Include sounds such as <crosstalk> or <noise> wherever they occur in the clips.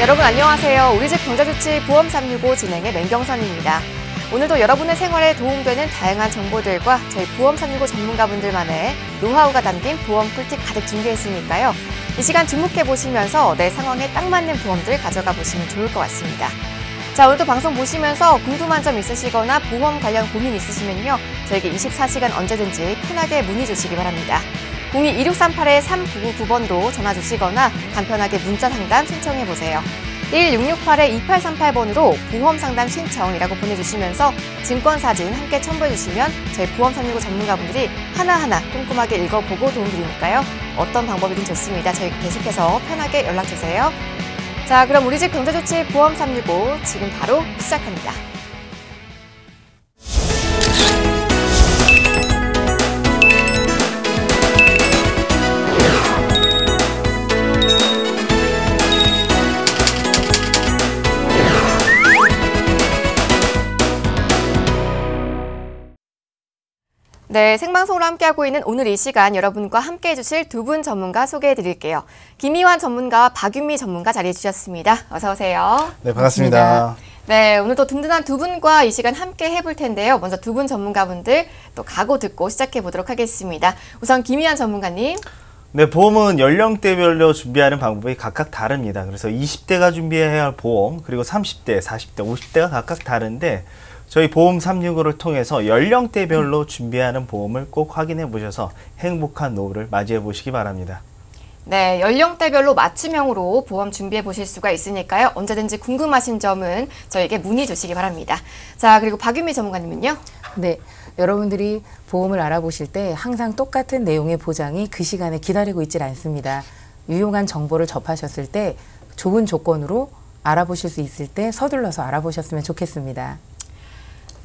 여러분 안녕하세요. 우리 집 경제조치 보험 365 진행의 맹경선입니다. 오늘도 여러분의 생활에 도움되는 다양한 정보들과 저희 보험 365 전문가분들만의 노하우가 담긴 보험 꿀팁 가득 준비했으니까요. 이 시간 주목해 보시면서 내 상황에 딱 맞는 보험들 가져가 보시면 좋을 것 같습니다. 자, 오늘도 방송 보시면서 궁금한 점 있으시거나 보험 관련 고민 있으시면요. 저에게 24시간 언제든지 편하게 문의 주시기 바랍니다. 02-2638-3999번으로 전화 주시거나 간편하게 문자 상담 신청해 보세요. 1668-2838번으로 보험 상담 신청이라고 보내주시면서 증권 사진 함께 첨부해 주시면 저희 보험 365 전문가분들이 하나하나 꼼꼼하게 읽어보고 도움 드리니까요. 어떤 방법이든 좋습니다. 저희 계속해서 편하게 연락 주세요. 자, 그럼 우리 집 경제조치 보험 365 지금 바로 시작합니다. 네, 생방송으로 함께하고 있는 오늘 이 시간 여러분과 함께해 주실 두 분 전문가 소개해 드릴게요. 김희환 전문가와 박윤미 전문가 자리해 주셨습니다. 어서 오세요. 네, 반갑습니다. 네, 오늘도 든든한 두 분과 이 시간 함께 해볼 텐데요. 먼저 두 분 전문가분들 또 각오 듣고 시작해 보도록 하겠습니다. 우선 김희환 전문가님. 네, 보험은 연령대별로 준비하는 방법이 각각 다릅니다. 그래서 20대가 준비해야 할 보험, 그리고 30대, 40대, 50대가 각각 다른데 저희 보험 365를 통해서 연령대별로 준비하는 보험을 꼭 확인해 보셔서 행복한 노후를 맞이해 보시기 바랍니다. 네, 연령대별로 맞춤형으로 보험 준비해 보실 수가 있으니까요. 언제든지 궁금하신 점은 저에게 문의 주시기 바랍니다. 자, 그리고 박윤미 전문가님은요? 네. 여러분들이 보험을 알아보실 때 항상 똑같은 내용의 보장이 그 시간에 기다리고 있질 않습니다. 유용한 정보를 접하셨을 때 좋은 조건으로 알아보실 수 있을 때 서둘러서 알아보셨으면 좋겠습니다.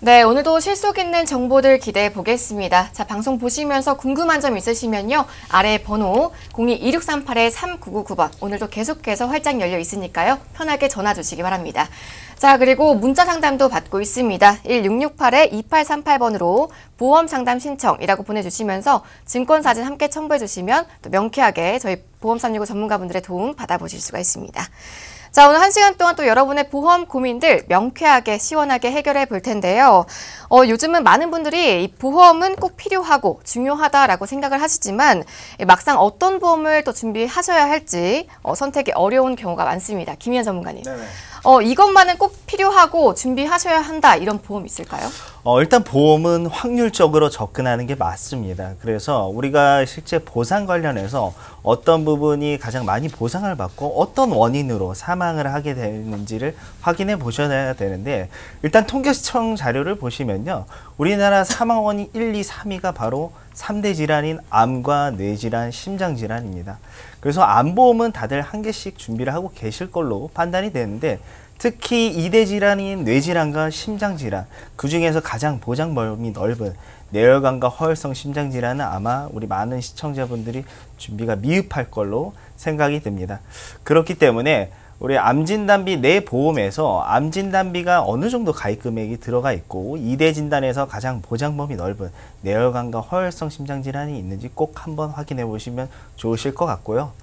네, 오늘도 실속 있는 정보들 기대해 보겠습니다. 자, 방송 보시면서 궁금한 점 있으시면요. 아래 번호 02-2638-3999번 오늘도 계속해서 활짝 열려 있으니까요. 편하게 전화 주시기 바랍니다. 자, 그리고 문자 상담도 받고 있습니다. 1668-2838번으로 보험 상담 신청이라고 보내주시면서 증권 사진 함께 첨부해 주시면 또 명쾌하게 저희 보험 365 전문가분들의 도움 받아보실 수가 있습니다. 자, 오늘 한 시간 동안 또 여러분의 보험 고민들 명쾌하게 시원하게 해결해 볼 텐데요. 어, 요즘은 많은 분들이 이 보험은 꼭 필요하고 중요하다라고 생각을 하시지만 막상 어떤 보험을 또 준비하셔야 할지 어, 선택이 어려운 경우가 많습니다. 김희연 전문가님. 네네. 어, 이것만은 꼭 필요하고 준비하셔야 한다 이런 보험 있을까요? 어, 일단 보험은 확률적으로 접근하는 게 맞습니다. 그래서 우리가 실제 보상 관련해서 어떤 부분이 가장 많이 보상을 받고 어떤 원인으로 사망을 하게 되는지를 확인해 보셔야 되는데 일단 통계청 자료를 보시면요. 우리나라 사망 원인 1, 2, 3위가 바로 3대 질환인 암과 뇌질환, 심장질환입니다. 그래서 암보험은 다들 한 개씩 준비를 하고 계실 걸로 판단이 되는데 특히 이대 질환인 뇌질환과 심장질환 그 중에서 가장 보장 범위 넓은 뇌혈관과 허혈성 심장질환은 아마 우리 많은 시청자분들이 준비가 미흡할 걸로 생각이 듭니다. 그렇기 때문에 우리 암진단비 내 보험에서 암진단비가 어느 정도 가입 금액이 들어가 있고 이대 진단에서 가장 보장범위 넓은 뇌혈관과 허혈성 심장질환이 있는지 꼭 한번 확인해 보시면 좋으실 것 같고요.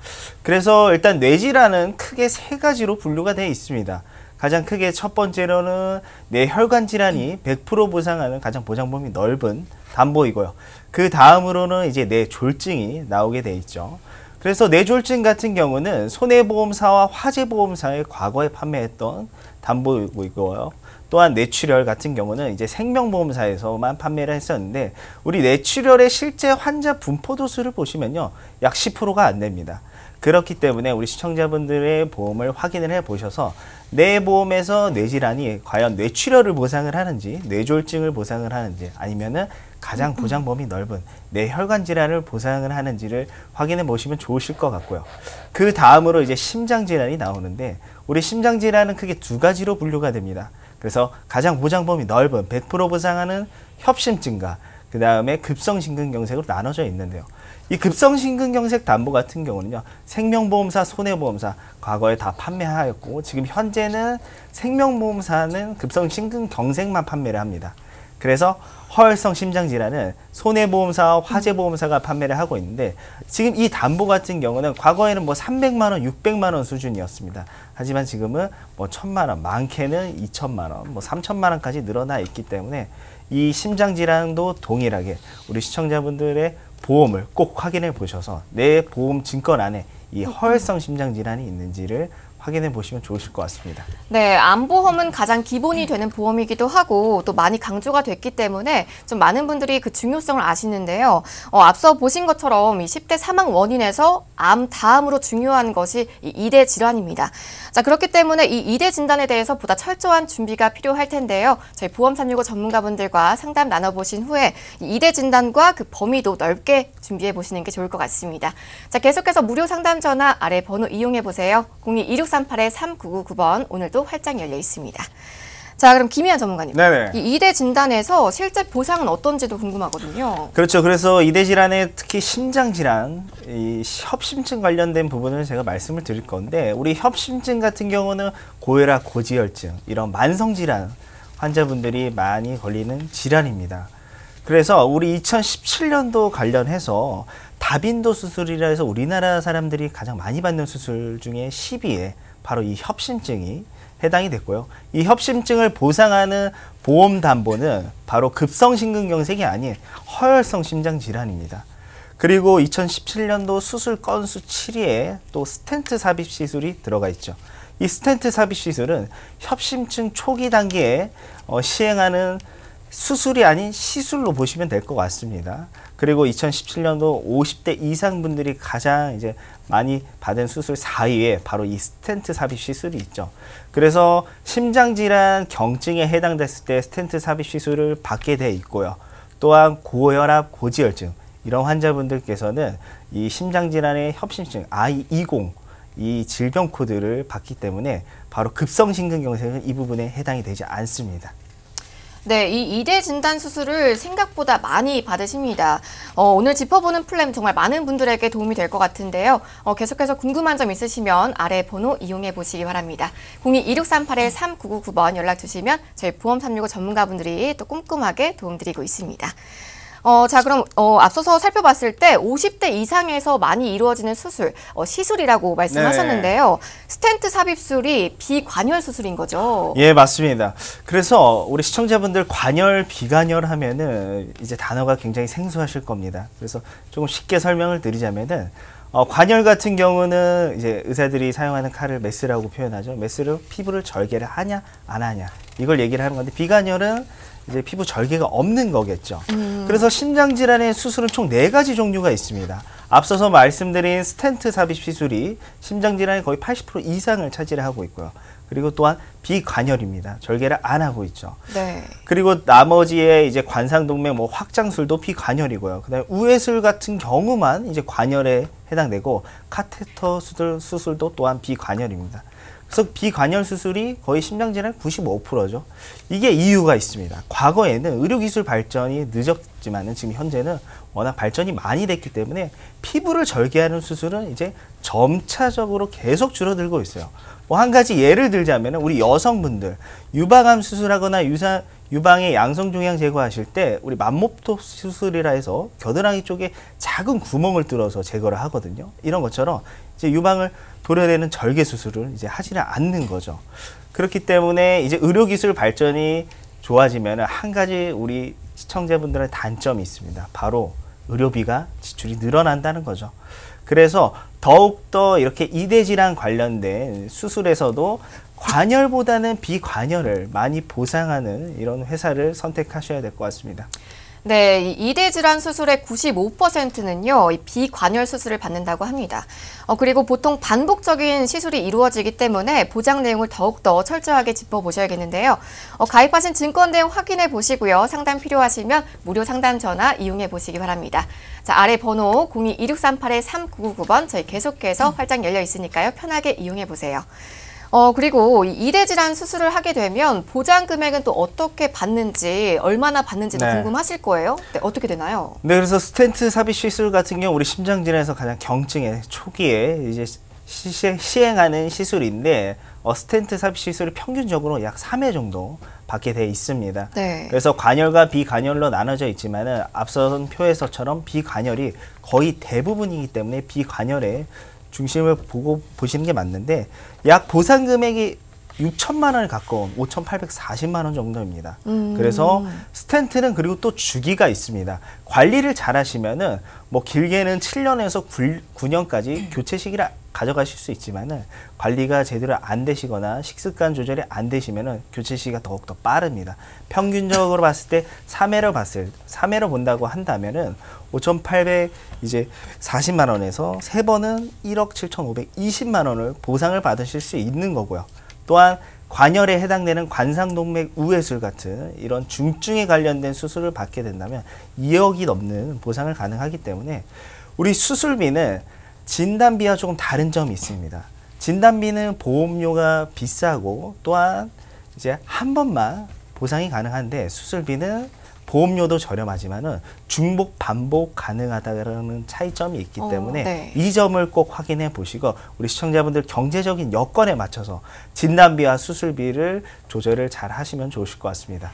그래서 일단 뇌질환은 크게 세 가지로 분류가 되어 있습니다. 가장 크게 첫 번째로는 뇌혈관 질환이 100% 보상하는 가장 보장 범위 넓은 담보이고요. 그 다음으로는 이제 뇌졸증이 나오게 돼 있죠. 그래서 뇌졸증 같은 경우는 손해보험사와 화재보험사에 과거에 판매했던 담보이고요. 또한 뇌출혈 같은 경우는 이제 생명보험사에서만 판매를 했었는데 우리 뇌출혈의 실제 환자 분포 도수를 보시면요. 약 10%가 안 됩니다. 그렇기 때문에 우리 시청자분들의 보험을 확인을 해 보셔서 내 보험에서 뇌질환이 과연 뇌출혈을 보상을 하는지 뇌졸증을 보상을 하는지 아니면은 가장 보장 범위 넓은 뇌혈관 질환을 보상을 하는지를 확인해 보시면 좋으실 것 같고요. 그 다음으로 이제 심장 질환이 나오는데 우리 심장 질환은 크게 두 가지로 분류가 됩니다. 그래서 가장 보장 범위 넓은 100% 보상하는 협심증과 그 다음에 급성심근경색으로 나눠져 있는데요. 이 급성심근경색 담보 같은 경우는요. 생명보험사, 손해보험사 과거에 다 판매하였고 지금 현재는 생명보험사는 급성심근경색만 판매를 합니다. 그래서 허혈성 심장 질환은 손해보험사와 화재보험사가 판매를 하고 있는데 지금 이 담보 같은 경우는 과거에는 뭐 300만 원, 600만 원 수준이었습니다. 하지만 지금은 뭐 1000만 원, 많게는 2천만 원, 뭐 3천만 원까지 늘어나 있기 때문에 이 심장 질환도 동일하게 우리 시청자분들의 보험을 꼭 확인해 보셔서 내 보험 증권 안에 이 허혈성 심장 질환이 있는지를 확인해 보시면 좋으실 것 같습니다. 네, 암보험은 가장 기본이 되는 보험이기도 하고 또 많이 강조가 됐기 때문에 좀 많은 분들이 그 중요성을 아시는데요. 어, 앞서 보신 것처럼 이 10대 사망 원인에서 암 다음으로 중요한 것이 이 2대 질환입니다. 자, 그렇기 때문에 이 2대 진단에 대해서 보다 철저한 준비가 필요할 텐데요. 저희 보험 365 전문가분들과 상담 나눠보신 후에 이 2대 진단과 그 범위도 넓게 준비해 보시는 게 좋을 것 같습니다. 자, 계속해서 무료 상담 전화 아래 번호 이용해 보세요. 02-2638-3999번 오늘도 활짝 열려 있습니다. 자, 그럼 김희한 전문가님. 네네. 이 2대 진단에서 실제 보상은 어떤지도 궁금하거든요. 그렇죠. 그래서 이대 질환에 특히 심장 질환, 이 협심증 관련된 부분을 제가 말씀을 드릴 건데 우리 협심증 같은 경우는 고혈압, 고지혈증 이런 만성 질환 환자분들이 많이 걸리는 질환입니다. 그래서 우리 2017년도 관련해서 다빈도 수술이라 해서 우리나라 사람들이 가장 많이 받는 수술 중에 10위에 바로 이 협심증이 해당이 됐고요. 이 협심증을 보상하는 보험 담보는 바로 급성심근경색이 아닌 허혈성 심장 질환입니다. 그리고 2017년도 수술 건수 7위에 또 스텐트 삽입 시술이 들어가 있죠. 이 스텐트 삽입 시술은 협심증 초기 단계에 어, 시행하는 수술이 아닌 시술로 보시면 될 것 같습니다. 그리고 2017년도 50대 이상 분들이 가장 이제 많이 받은 수술 4위에 바로 이 스텐트 삽입 시술이 있죠. 그래서 심장 질환 경증에 해당됐을 때 스텐트 삽입 시술을 받게 돼 있고요. 또한 고혈압, 고지혈증 이런 환자분들께서는 이 심장 질환의 협심증 I20 이 질병 코드를 받기 때문에 바로 급성심근경색은 이 부분에 해당이 되지 않습니다. 네, 이 2대 진단 수술을 생각보다 많이 받으십니다. 어, 오늘 짚어보는 플랜 정말 많은 분들에게 도움이 될 것 같은데요. 어, 계속해서 궁금한 점 있으시면 아래 번호 이용해 보시기 바랍니다. 02-2638-3999번 연락 주시면 저희 보험 365 전문가분들이 또 꼼꼼하게 도움드리고 있습니다. 어, 자, 그럼, 어, 앞서서 살펴봤을 때 50대 이상에서 많이 이루어지는 수술, 어, 시술이라고 말씀하셨는데요. 스텐트 삽입술이 비관혈 수술인 거죠. 예, 맞습니다. 그래서 우리 시청자분들 관혈, 비관혈 하면은 이제 단어가 굉장히 생소하실 겁니다. 그래서 조금 쉽게 설명을 드리자면은 어, 관혈 같은 경우는 이제 의사들이 사용하는 칼을 메스라고 표현하죠. 메스로 피부를 절개를 하냐, 안 하냐. 이걸 얘기를 하는 건데 비관혈은 이제 피부 절개가 없는 거겠죠. 그래서 심장 질환의 수술은 총 네 가지 종류가 있습니다. 앞서서 말씀드린 스텐트 삽입 시술이 심장 질환의 거의 80% 이상을 차지를 하고 있고요. 그리고 또한 비관혈입니다. 절개를 안 하고 있죠. 네. 그리고 나머지의 이제 관상동맥 뭐 확장술도 비관혈이고요. 그다음에 우회술 같은 경우만 이제 관혈에 해당되고 카테터 수술 수술도 또한 비관혈입니다. 그래서 비관열 수술이 거의 심장 질환 95%죠. 이게 이유가 있습니다. 과거에는 의료 기술 발전이 늦었지만은 지금 현재는 워낙 발전이 많이 됐기 때문에 피부를 절개하는 수술은 이제 점차적으로 계속 줄어들고 있어요. 뭐 한 가지 예를 들자면 우리 여성분들 유방암 수술하거나 유사 유방의 양성 종양 제거하실 때 우리 만목톱 수술이라 해서 겨드랑이 쪽에 작은 구멍을 뚫어서 제거를 하거든요. 이런 것처럼 이제 유방을 도려내는 절개 수술을 이제 하지는 않는 거죠. 그렇기 때문에 이제 의료 기술 발전이 좋아지면 한 가지 우리 시청자분들의 단점이 있습니다. 바로 의료비가 지출이 늘어난다는 거죠. 그래서 더욱더 이렇게 이대 질환 관련된 수술에서도 관열보다는 비관열을 많이 보상하는 이런 회사를 선택하셔야 될 것 같습니다. 네, 이 2대 질환 수술의 95%는요, 이 비관열 수술을 받는다고 합니다. 어, 그리고 보통 반복적인 시술이 이루어지기 때문에 보장 내용을 더욱더 철저하게 짚어보셔야겠는데요. 어, 가입하신 증권 내용 확인해 보시고요. 상담 필요하시면 무료 상담 전화 이용해 보시기 바랍니다. 자, 아래 번호 02-2638-3999번 저희 계속해서 활짝 열려 있으니까요. 편하게 이용해 보세요. 어, 그리고 이 이대 질환 수술을 하게 되면 보장 금액은 또 어떻게 받는지, 얼마나 받는지도 네. 궁금하실 거예요. 네, 어떻게 되나요? 네, 그래서 스텐트 삽입 시술 같은 경우 우리 심장 질환에서 가장 경증의 초기에 이제 시, 시행하는 시술인데 어, 스텐트 삽입 시술을 평균적으로 약 3회 정도 받게 돼 있습니다. 네. 그래서 관혈과 비관혈로 나눠져 있지만은 앞선 표에서처럼 비관혈이 거의 대부분이기 때문에 비관혈에 중심을 보고 보시는 게 맞는데 약 보상 금액이 6천만 원에 가까운 5,840만 원 정도입니다. 음. 그래서 스텐트는 그리고 또 주기가 있습니다. 관리를 잘 하시면은 뭐 길게는 7년에서 9, 년까지 교체 시기를 가져가실 수 있지만은 관리가 제대로 안 되시거나 식습관 조절이 안 되시면은 교체 시기가 더욱더 빠릅니다. 평균적으로 봤을 때 3회로 봤을 3회로 본다고 한다면은 5,800 이제 40만 원에서 세 번은 1억 7,520만 원을 보상을 받으실 수 있는 거고요. 또한 관열에 해당되는 관상동맥 우회술 같은 이런 중증에 관련된 수술을 받게 된다면 2억이 넘는 보상을 가능하기 때문에 우리 수술비는 진단비와 조금 다른 점이 있습니다. 진단비는 보험료가 비싸고 또한 이제 한 번만 보상이 가능한데 수술비는 보험료도 저렴하지만은 중복 반복 가능하다는 차이점이 있기 어, 때문에 네. 이 점을 꼭 확인해 보시고 우리 시청자분들 경제적인 여건에 맞춰서 진단비와 수술비를 조절을 잘 하시면 좋으실 것 같습니다.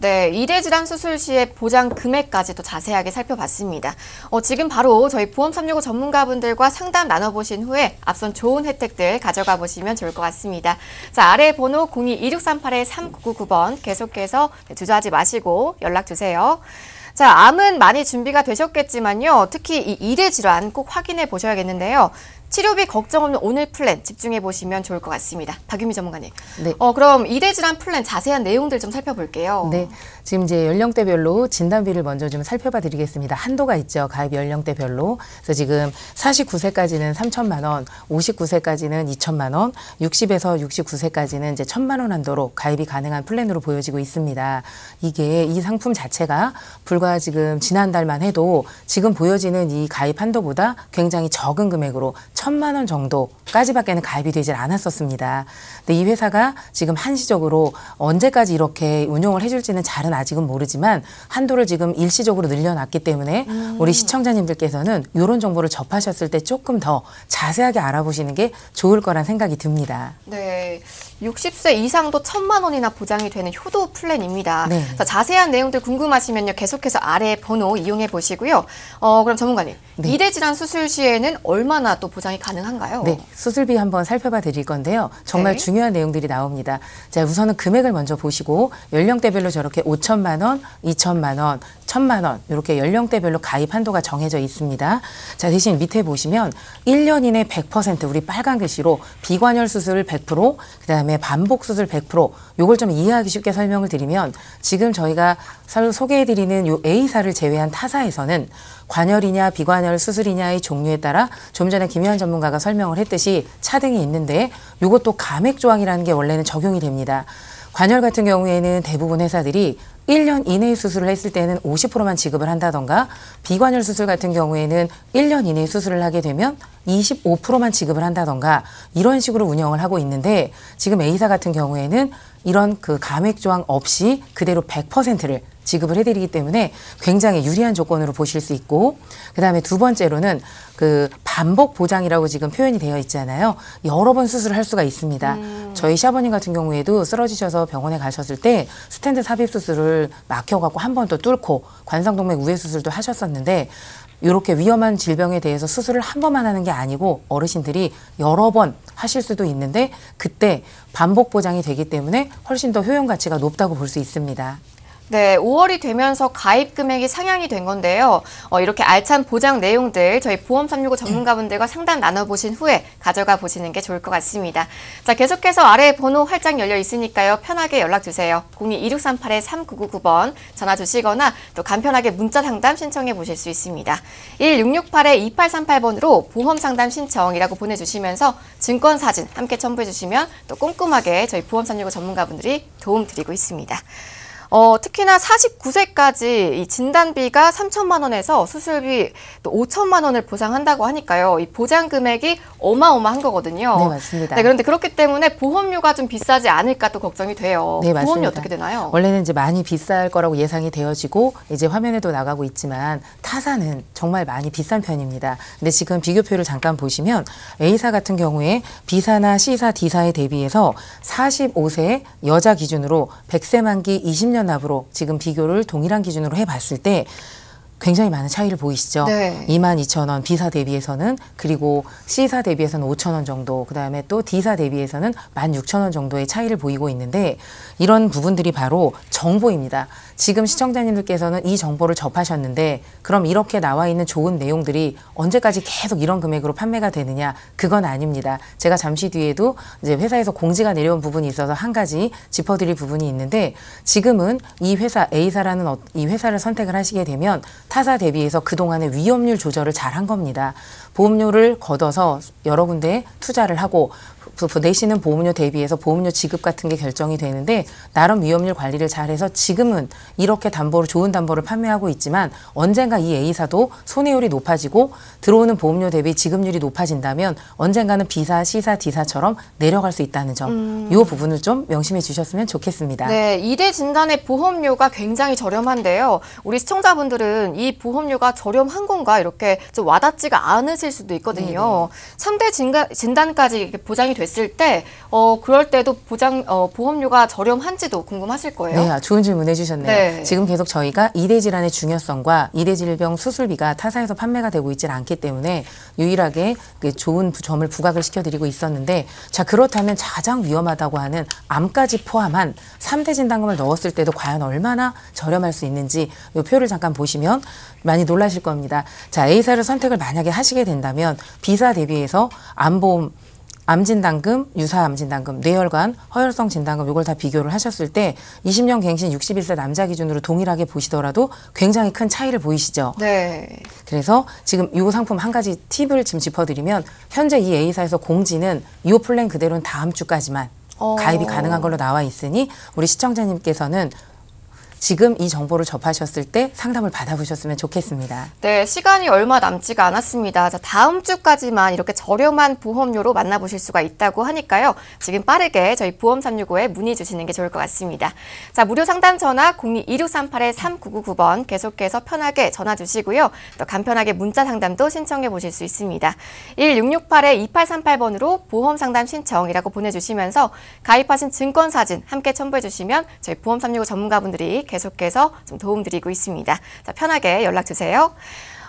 네, 이대 질환 수술 시의 보장 금액까지도 자세하게 살펴봤습니다. 어, 지금 바로 저희 보험 365 전문가분들과 상담 나눠보신 후에 앞선 좋은 혜택들 가져가 보시면 좋을 것 같습니다. 자, 아래 번호 02-2638-3999번 계속해서 주저하지 마시고 연락 주세요. 자, 암은 많이 준비가 되셨겠지만요. 특히 이 이대 질환 꼭 확인해 보셔야겠는데요. 치료비 걱정 없는 오늘 플랜 집중해 보시면 좋을 것 같습니다. 박유미 전문가님. 네. 어, 그럼 이대 질환 플랜 자세한 내용들 좀 살펴볼게요. 네. 지금 이제 연령대별로 진단비를 먼저 좀 살펴봐 드리겠습니다. 한도가 있죠. 가입 연령대별로. 그래서 지금 49세까지는 3천만 원, 59세까지는 2천만 원, 60에서 69세까지는 이제 1천만 원 한도로 가입이 가능한 플랜으로 보여지고 있습니다. 이게 이 상품 자체가 불과 지금 지난달만 해도 지금 보여지는 이 가입 한도보다 굉장히 적은 금액으로 천만 원 정도까지밖에는 가입이 되질 않았었습니다. 근데 이 회사가 지금 한시적으로 언제까지 이렇게 운용을 해줄지는 잘은 아직은 모르지만 한도를 지금 일시적으로 늘려놨기 때문에 우리 시청자님들께서는 이런 정보를 접하셨을 때 조금 더 자세하게 알아보시는 게 좋을 거란 생각이 듭니다. 네. 60세 이상도 천만 원이나 보장이 되는 효도 플랜입니다. 네. 자, 자세한 내용들 궁금하시면요. 계속해서 아래 번호 이용해 보시고요. 어, 그럼 전문가님. 네. 이대 질환 수술 시에는 얼마나 또 보장이 가능한가요? 네, 수술비 한번 살펴봐 드릴 건데요. 정말 네. 중요한 내용들이 나옵니다. 자, 우선은 금액을 먼저 보시고 연령대별로 저렇게 5천만 원, 2천만 원, 1천만 원 이렇게 연령대별로 가입 한도가 정해져 있습니다. 자, 대신 밑에 보시면 1년 이내 100% 우리 빨간 글씨로 비관열 수술 100%, 그다음에 반복 수술 100% 요걸 좀 이해하기 쉽게 설명을 드리면 지금 저희가 소개해 드리는 요 A사를 제외한 타사에서는 관열이냐 비관열 수술이냐의 종류에 따라 좀 전에 김효한 전문가가 설명을 했듯이 차등이 있는데 요것도 감액 조항이라는 게 원래는 적용이 됩니다. 관열 같은 경우에는 대부분 회사들이 1년 이내에 수술을 했을 때는 50%만 지급을 한다던가 비관열 수술 같은 경우에는 1년 이내에 수술을 하게 되면 25%만 지급을 한다던가 이런 식으로 운영을 하고 있는데 지금 A사 같은 경우에는 이런 그 감액 조항 없이 그대로 100%를 지급을 해드리기 때문에 굉장히 유리한 조건으로 보실 수 있고 그 다음에 두 번째로는 그 반복 보장이라고 지금 표현이 되어 있잖아요. 여러 번 수술을 할 수가 있습니다. 저희 시아버님 같은 경우에도 쓰러지셔서 병원에 가셨을 때 스탠드 삽입 수술을 막혀갖고 한 번 더 뚫고 관상동맥 우회 수술도 하셨었는데 이렇게 위험한 질병에 대해서 수술을 한 번만 하는 게 아니고 어르신들이 여러 번 하실 수도 있는데 그때 반복 보장이 되기 때문에 훨씬 더 효용 가치가 높다고 볼 수 있습니다. 네, 5월이 되면서 가입 금액이 상향이 된 건데요. 어, 이렇게 알찬 보장 내용들 저희 보험 365 전문가분들과 상담 나눠보신 후에 가져가 보시는 게 좋을 것 같습니다. 자, 계속해서 아래 번호 활짝 열려 있으니까요. 편하게 연락 주세요. 02-2638-3999번 전화 주시거나 또 간편하게 문자 상담 신청해 보실 수 있습니다. 1668-2838번으로 보험 상담 신청이라고 보내주시면서 증권 사진 함께 첨부해 주시면 또 꼼꼼하게 저희 보험 365 전문가분들이 도움 드리고 있습니다. 어, 특히나 49세까지 이 진단비가 3천만 원에서 수술비 또 5천만 원을 보상한다고 하니까요. 이 보장 금액이 어마어마한 거거든요. 네, 맞습니다. 네, 그런데 그렇기 때문에 보험료가 좀 비싸지 않을까 또 걱정이 돼요. 네, 맞습니다. 보험료 어떻게 되나요? 원래는 이제 많이 비쌀 거라고 예상이 되어지고 이제 화면에도 나가고 있지만 타사는 정말 많이 비싼 편입니다. 근데 지금 비교표를 잠깐 보시면 A사 같은 경우에 B사나 C사, D사에 대비해서 45세 여자 기준으로 100세 만기 20년 납으로 지금 비교를 동일한 기준으로 해봤을 때 굉장히 많은 차이를 보이시죠? 네. 2만 2천 원 B사 대비해서는 그리고 C사 대비해서는 5천 원 정도 그다음에 또 D사 대비해서는 1만 6천 원 정도의 차이를 보이고 있는데 이런 부분들이 바로 정보입니다. 지금 시청자님들께서는 이 정보를 접하셨는데 그럼 이렇게 나와 있는 좋은 내용들이 언제까지 계속 이런 금액으로 판매가 되느냐 그건 아닙니다. 제가 잠시 뒤에도 이제 회사에서 공지가 내려온 부분이 있어서 한 가지 짚어 드릴 부분이 있는데 지금은 이 회사 A사라는 어- 이 회사를 선택을 하시게 되면 타사 대비해서 그동안의 위험률 조절을 잘 한 겁니다. 보험료를 걷어서 여러 군데 투자를 하고 내시는 보험료 대비해서 보험료 지급 같은 게 결정이 되는데 나름 위험률 관리를 잘해서 지금은 이렇게 담보를 좋은 담보를 판매하고 있지만 언젠가 이 A사도 손해율이 높아지고 들어오는 보험료 대비 지급률이 높아진다면 언젠가는 B사, C사, D사처럼 내려갈 수 있다는 점. 이 부분을 좀 명심해 주셨으면 좋겠습니다. 네, 이대 진단의 보험료가 굉장히 저렴한데요. 우리 시청자분들은 이 보험료가 저렴한 건가 이렇게 좀 와닿지가 않으실 수도 있거든요. 삼 3대 진가, 진단까지 보장이 됐을 때, 어, 그럴 때도 보장, 어, 보험료가 저렴한지도 궁금하실 거예요. 네, 아, 좋은 질문 해주셨네요. 네. 지금 계속 저희가 이대 질환의 중요성과 이대 질병 수술비가 타사에서 판매가 되고 있지 않기 때문에 유일하게 그 좋은 부- 점을 부각을 시켜드리고 있었는데 자 그렇다면 가장 위험하다고 하는 암까지 포함한 삼대 진단금을 넣었을 때도 과연 얼마나 저렴할 수 있는지 이 표를 잠깐 보시면 많이 놀라실 겁니다. 자 A사를 선택을 만약에 하시게 된다면 B사 대비해서 암보험 암진단금, 유사암진단금, 뇌혈관, 허혈성 진단금 이걸 다 비교를 하셨을 때 20년 갱신 61세 남자 기준으로 동일하게 보시더라도 굉장히 큰 차이를 보이시죠. 네. 그래서 지금 이 상품 한 가지 팁을 지금 짚어드리면 현재 이 A사에서 공지는 이 플랜 그대로는 다음 주까지만 어. 가입이 가능한 걸로 나와 있으니 우리 시청자님께서는 지금 이 정보를 접하셨을 때 상담을 받아보셨으면 좋겠습니다. 네, 시간이 얼마 남지가 않았습니다. 자, 다음 주까지만 이렇게 저렴한 보험료로 만나보실 수가 있다고 하니까요. 지금 빠르게 저희 보험 365에 문의 주시는 게 좋을 것 같습니다. 자, 무료 상담 전화 02-2638-3999번 계속해서 편하게 전화 주시고요. 또 간편하게 문자 상담도 신청해 보실 수 있습니다. 1668-2838번으로 보험 상담 신청이라고 보내주시면서 가입하신 증권 사진 함께 첨부해 주시면 저희 보험 365 전문가분들이 계속해서 좀 도움드리고 있습니다. 자, 편하게 연락 주세요.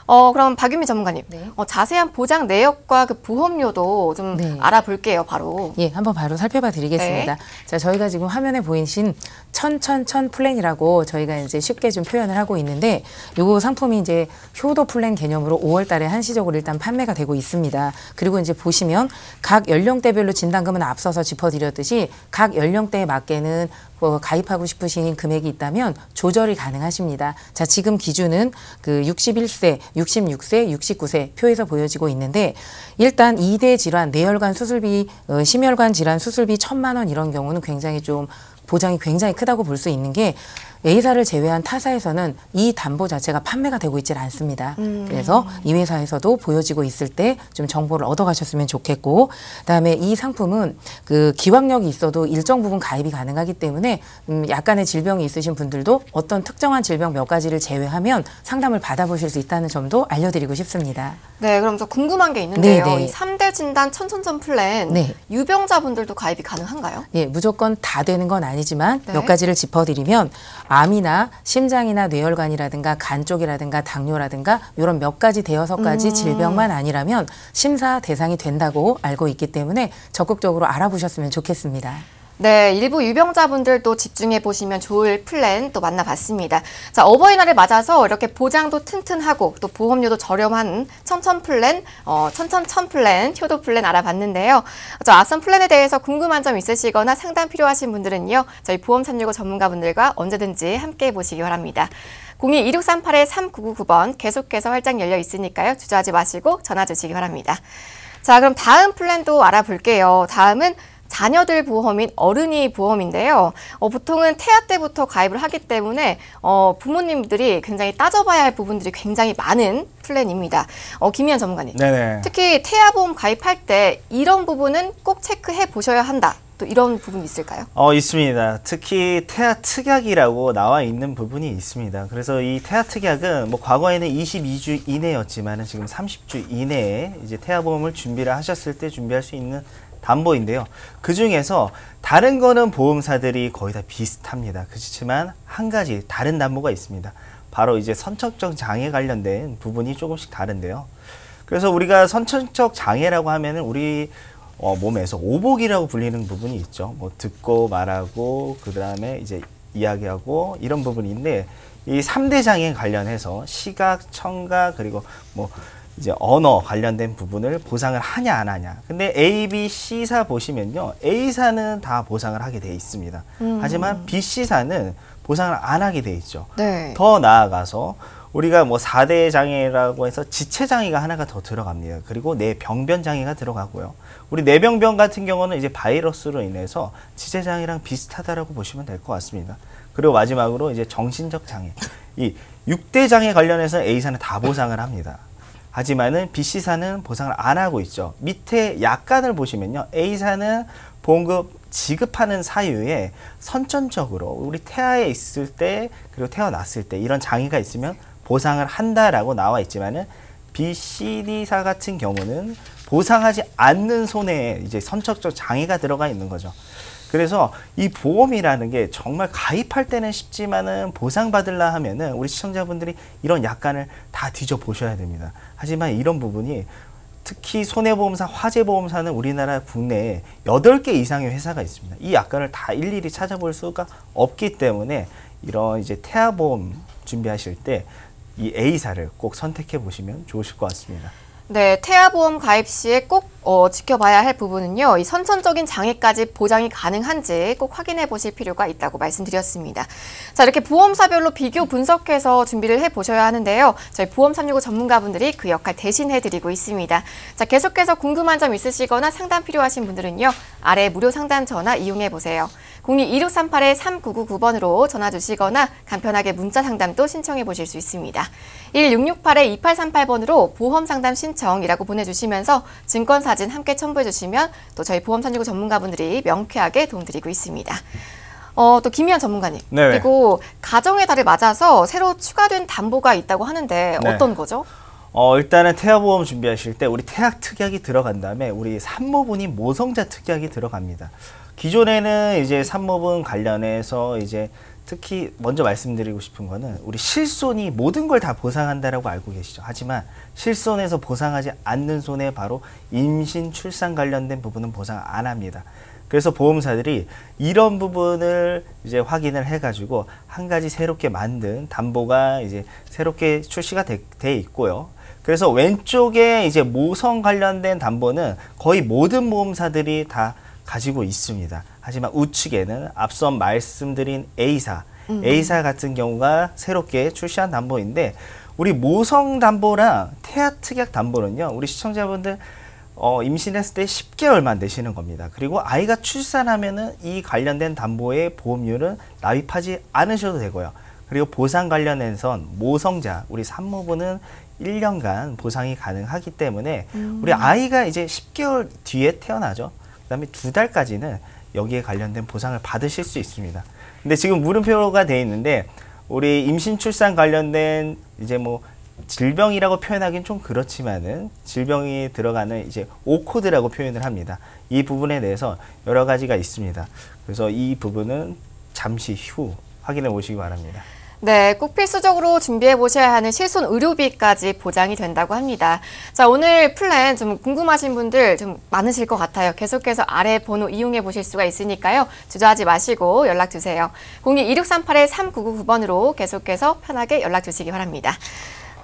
어, 그럼 박윤미 전문가님, 네. 어, 자세한 보장 내역과 그 보험료도 좀 네. 알아볼게요, 바로. 예, 한번 바로 살펴봐 드리겠습니다. 네. 자, 저희가 지금 화면에 보이신 천천천 플랜이라고 저희가 이제 쉽게 좀 표현을 하고 있는데 요거 상품이 이제 효도 플랜 개념으로 5월 달에 한시적으로 일단 판매가 되고 있습니다. 그리고 이제 보시면 각 연령대별로 진단금은 앞서서 짚어드렸듯이 각 연령대에 맞게는 뭐 가입하고 싶으신 금액이 있다면 조절이 가능하십니다. 자, 지금 기준은 그 61세, 66세, 69세 표에서 보여지고 있는데 일단 2대 질환, 뇌혈관 수술비, 어, 심혈관 질환 수술비 천만 원 이런 경우는 굉장히 좀 보장이 굉장히 크다고 볼 수 있는 게 A사를 제외한 타사에서는 이 담보 자체가 판매가 되고 있질 않습니다. 그래서 이 회사에서도 보여지고 있을 때 좀 정보를 얻어가셨으면 좋겠고, 그다음에 이 상품은 그 기왕력이 있어도 일정 부분 가입이 가능하기 때문에 음, 약간의 질병이 있으신 분들도 어떤 특정한 질병 몇 가지를 제외하면 상담을 받아보실 수 있다는 점도 알려드리고 싶습니다. 네, 그럼 저 궁금한 게 있는데요. 네, 네. 이 3대 진단 천천천 플랜 네. 유병자분들도 가입이 가능한가요? 예, 무조건 다 되는 건 아니지만 네. 몇 가지를 짚어드리면 암이나 심장이나 뇌혈관이라든가 간 쪽이라든가 당뇨라든가 이런 몇 가지 대여섯 가지 음. 질병만 아니라면 심사 대상이 된다고 알고 있기 때문에 적극적으로 알아보셨으면 좋겠습니다. 네, 일부 유병자분들도 집중해 보시면 좋을 플랜 또 만나봤습니다. 자, 어버이날을 맞아서 이렇게 보장도 튼튼하고 또 보험료도 저렴한 천천 플랜, 어, 천천천 플랜, 효도 플랜 알아봤는데요. 저 앞선 플랜에 대해서 궁금한 점 있으시거나 상담 필요하신 분들은요, 저희 보험 365 전문가분들과 언제든지 함께 해 보시기 바랍니다. 02-2638-3999번 계속해서 활짝 열려 있으니까요. 주저하지 마시고 전화 주시기 바랍니다. 자, 그럼 다음 플랜도 알아볼게요. 다음은 자녀들 보험인 어른이 보험인데요. 어, 보통은 태아 때부터 가입을 하기 때문에 어, 부모님들이 굉장히 따져봐야 할 부분들이 굉장히 많은 플랜입니다. 어, 김희연 전문가님. 네네. 특히 태아 보험 가입할 때 이런 부분은 꼭 체크해 보셔야 한다. 또 이런 부분이 있을까요? 어, 있습니다. 특히 태아 특약이라고 나와 있는 부분이 있습니다. 그래서 이 태아 특약은 뭐 과거에는 22주 이내였지만은 지금 30주 이내에 이제 태아 보험을 준비를 하셨을 때 준비할 수 있는 담보인데요. 그 중에서 다른 거는 보험사들이 거의 다 비슷합니다. 그렇지만 한 가지 다른 담보가 있습니다. 바로 이제 선천적 장애 관련된 부분이 조금씩 다른데요. 그래서 우리가 선천적 장애라고 하면은 우리 어, 몸에서 오복이라고 불리는 부분이 있죠. 뭐 듣고 말하고 그 다음에 이제 이야기하고 이런 부분인데 이 삼대 장애 관련해서 시각, 청각 그리고 뭐 이제 언어 관련된 부분을 보상을 하냐 안 하냐. 근데 A, B, C사 보시면요. A사는 다 보상을 하게 돼 있습니다. 하지만 B, C사는 보상을 안 하게 돼 있죠. 네. 더 나아가서 우리가 뭐 4대 장애라고 해서 지체 장애가 하나가 더 들어갑니다. 그리고 뇌병변 장애가 들어가고요. 우리 뇌병변 같은 경우는 이제 바이러스로 인해서 지체 장애랑 비슷하다라고 보시면 될 것 같습니다. 그리고 마지막으로 이제 정신적 장애. 이 6대 장애 관련해서 A사는 다 보상을 합니다. 하지만은 B사는 보상을 안 하고 있죠. 밑에 약관을 보시면요. A사는 보험금 지급하는 사유에 선천적으로 우리 태아에 있을 때 그리고 태어났을 때 이런 장애가 있으면 보상을 한다라고 나와 있지만은 B, C, D사 같은 경우는 보상하지 않는 손해에 이제 선천적 장애가 들어가 있는 거죠. 그래서 이 보험이라는 게 정말 가입할 때는 쉽지만은 보상받으려 하면은 우리 시청자분들이 이런 약관을 다 뒤져 보셔야 됩니다. 하지만 이런 부분이 특히 손해보험사, 화재보험사는 우리나라 국내에 8개 이상의 회사가 있습니다. 이 약관을 다 일일이 찾아볼 수가 없기 때문에 이런 이제 태아보험 준비하실 때 이 A사를 꼭 선택해 보시면 좋으실 것 같습니다. 네, 태아보험 가입 시에 꼭 어, 지켜봐야 할 부분은요. 이 선천적인 장애까지 보장이 가능한지 꼭 확인해 보실 필요가 있다고 말씀드렸습니다. 자, 이렇게 보험사별로 비교 분석해서 준비를 해 보셔야 하는데요. 저희 보험 365 전문가분들이 그 역할 대신해 드리고 있습니다. 자, 계속해서 궁금한 점 있으시거나 상담 필요하신 분들은요. 아래 무료 상담 전화 이용해 보세요. 02-2638-3999번으로 전화 주시거나 간편하게 문자 상담도 신청해 보실 수 있습니다. 1668-2838번으로 보험 상담 신청이라고 보내주시면서 증권 사진 함께 첨부해 주시면 또 저희 보험 365 전문가분들이 명쾌하게 도움드리고 있습니다. 어, 또 김희연 전문가님. 네. 그리고 가정의 달을 맞아서 새로 추가된 담보가 있다고 하는데 네. 어떤 거죠? 어, 일단은 태아보험 준비하실 때 우리 태학 특약이 들어간 다음에 우리 산모분이 모성자 특약이 들어갑니다. 기존에는 이제 산모분 관련해서 이제 특히 먼저 말씀드리고 싶은 거는 우리 실손이 모든 걸 다 보상한다라고 알고 계시죠. 하지만 실손에서 보상하지 않는 손해 바로 임신 출산 관련된 부분은 보상 안 합니다. 그래서 보험사들이 이런 부분을 이제 확인을 해가지고 한 가지 새롭게 만든 담보가 이제 새롭게 출시가 돼, 돼 있고요. 그래서 왼쪽에 이제 모성 관련된 담보는 거의 모든 보험사들이 다 가지고 있습니다. 하지만 우측에는 앞서 말씀드린 A사, A사 같은 경우가 새롭게 출시한 담보인데 우리 모성 담보랑 태아 특약 담보는요. 우리 시청자분들 어, 임신했을 때 10개월만 내시는 겁니다. 그리고 아이가 출산하면은 이 관련된 담보의 보험료는 납입하지 않으셔도 되고요. 그리고 보상 관련해선 모성자, 우리 산모분은 1년간 보상이 가능하기 때문에 우리 아이가 이제 10개월 뒤에 태어나죠. 그다음에 두 달까지는 여기에 관련된 보상을 받으실 수 있습니다. 근데 지금 물음표가 돼 있는데 우리 임신 출산 관련된 이제 뭐 질병이라고 표현하기는 좀 그렇지만은 질병이 들어가는 이제 오코드라고 표현을 합니다. 이 부분에 대해서 여러 가지가 있습니다. 그래서 이 부분은 잠시 후 확인해 보시기 바랍니다. 네, 꼭 필수적으로 준비해 보셔야 하는 실손 의료비까지 보장이 된다고 합니다. 자, 오늘 플랜 좀 궁금하신 분들 좀 많으실 것 같아요. 계속해서 아래 번호 이용해 보실 수가 있으니까요. 주저하지 마시고 연락 주세요. 02-2638-3999번으로 계속해서 편하게 연락 주시기 바랍니다.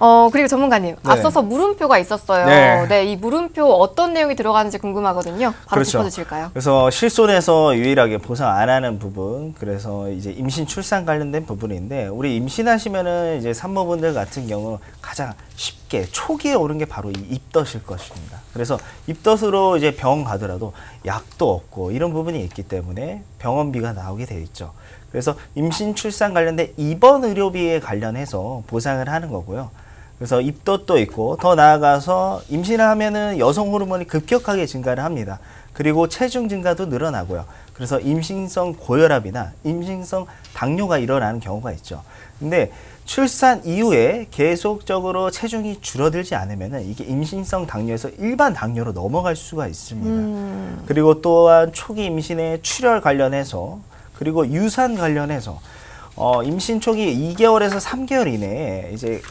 어, 그리고 전문가님, 네. 앞서서 물음표가 있었어요. 네. 네. 이 물음표 어떤 내용이 들어가는지 궁금하거든요. 바로 그렇죠. 짚어주실까요? 그래서 실손에서 유일하게 보상 안 하는 부분, 그래서 이제 임신 출산 관련된 부분인데 우리 임신하시면은 이제 산모분들 같은 경우 가장 쉽게 초기에 오는 게 바로 이 입덧일 것입니다. 그래서 입덧으로 이제 병원 가더라도 약도 없고 이런 부분이 있기 때문에 병원비가 나오게 돼 있죠. 그래서 임신 출산 관련된 입원 의료비에 관련해서 보상을 하는 거고요. 그래서 입덧도 있고 더 나아가서 임신을 하면은 여성 호르몬이 급격하게 증가를 합니다. 그리고 체중 증가도 늘어나고요. 그래서 임신성 고혈압이나 임신성 당뇨가 일어나는 경우가 있죠. 근데 출산 이후에 계속적으로 체중이 줄어들지 않으면은 이게 임신성 당뇨에서 일반 당뇨로 넘어갈 수가 있습니다. 음. 그리고 또한 초기 임신의 출혈 관련해서 그리고 유산 관련해서 어, 임신 초기 2개월에서 3개월 이내에 이제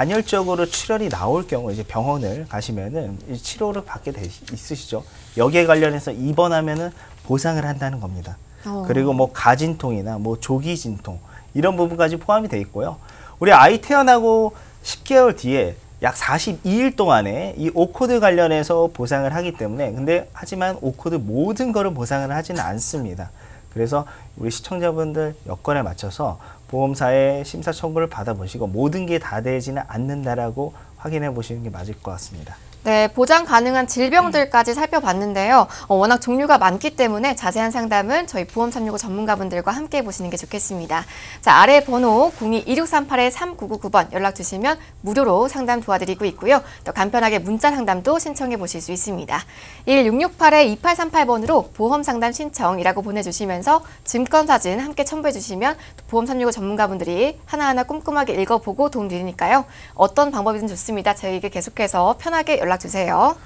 간헐적으로 출혈이 나올 경우 이제 병원을 가시면은 이 치료를 받게 돼 있으시죠. 여기에 관련해서 입원하면은 보상을 한다는 겁니다. 어. 그리고 뭐 가진통이나 뭐 조기 진통 이런 부분까지 포함이 돼 있고요. 우리 아이 태어나고 10개월 뒤에 약 42일 동안에 이 O코드 관련해서 보상을 하기 때문에 근데 하지만 O코드 모든 거를 보상을 하지는 않습니다. 그래서 우리 시청자분들 여건에 맞춰서 보험사의 심사 청구를 받아보시고 모든 게 다 되지는 않는다라고 확인해 보시는 게 맞을 것 같습니다. 네, 보장 가능한 질병들까지 살펴봤는데요. 어, 워낙 종류가 많기 때문에 자세한 상담은 저희 보험 365 전문가분들과 함께 보시는 게 좋겠습니다. 자, 아래 번호 02-1638-3999번 연락 주시면 무료로 상담 도와드리고 있고요. 또 간편하게 문자 상담도 신청해 보실 수 있습니다. 1668-2838번으로 보험 상담 신청이라고 보내주시면서 증권 사진 함께 첨부해 주시면 보험 365 전문가분들이 하나하나 꼼꼼하게 읽어보고 도움 드리니까요. 어떤 방법이든 좋습니다. 저희에게 계속해서 편하게 연락 주세요.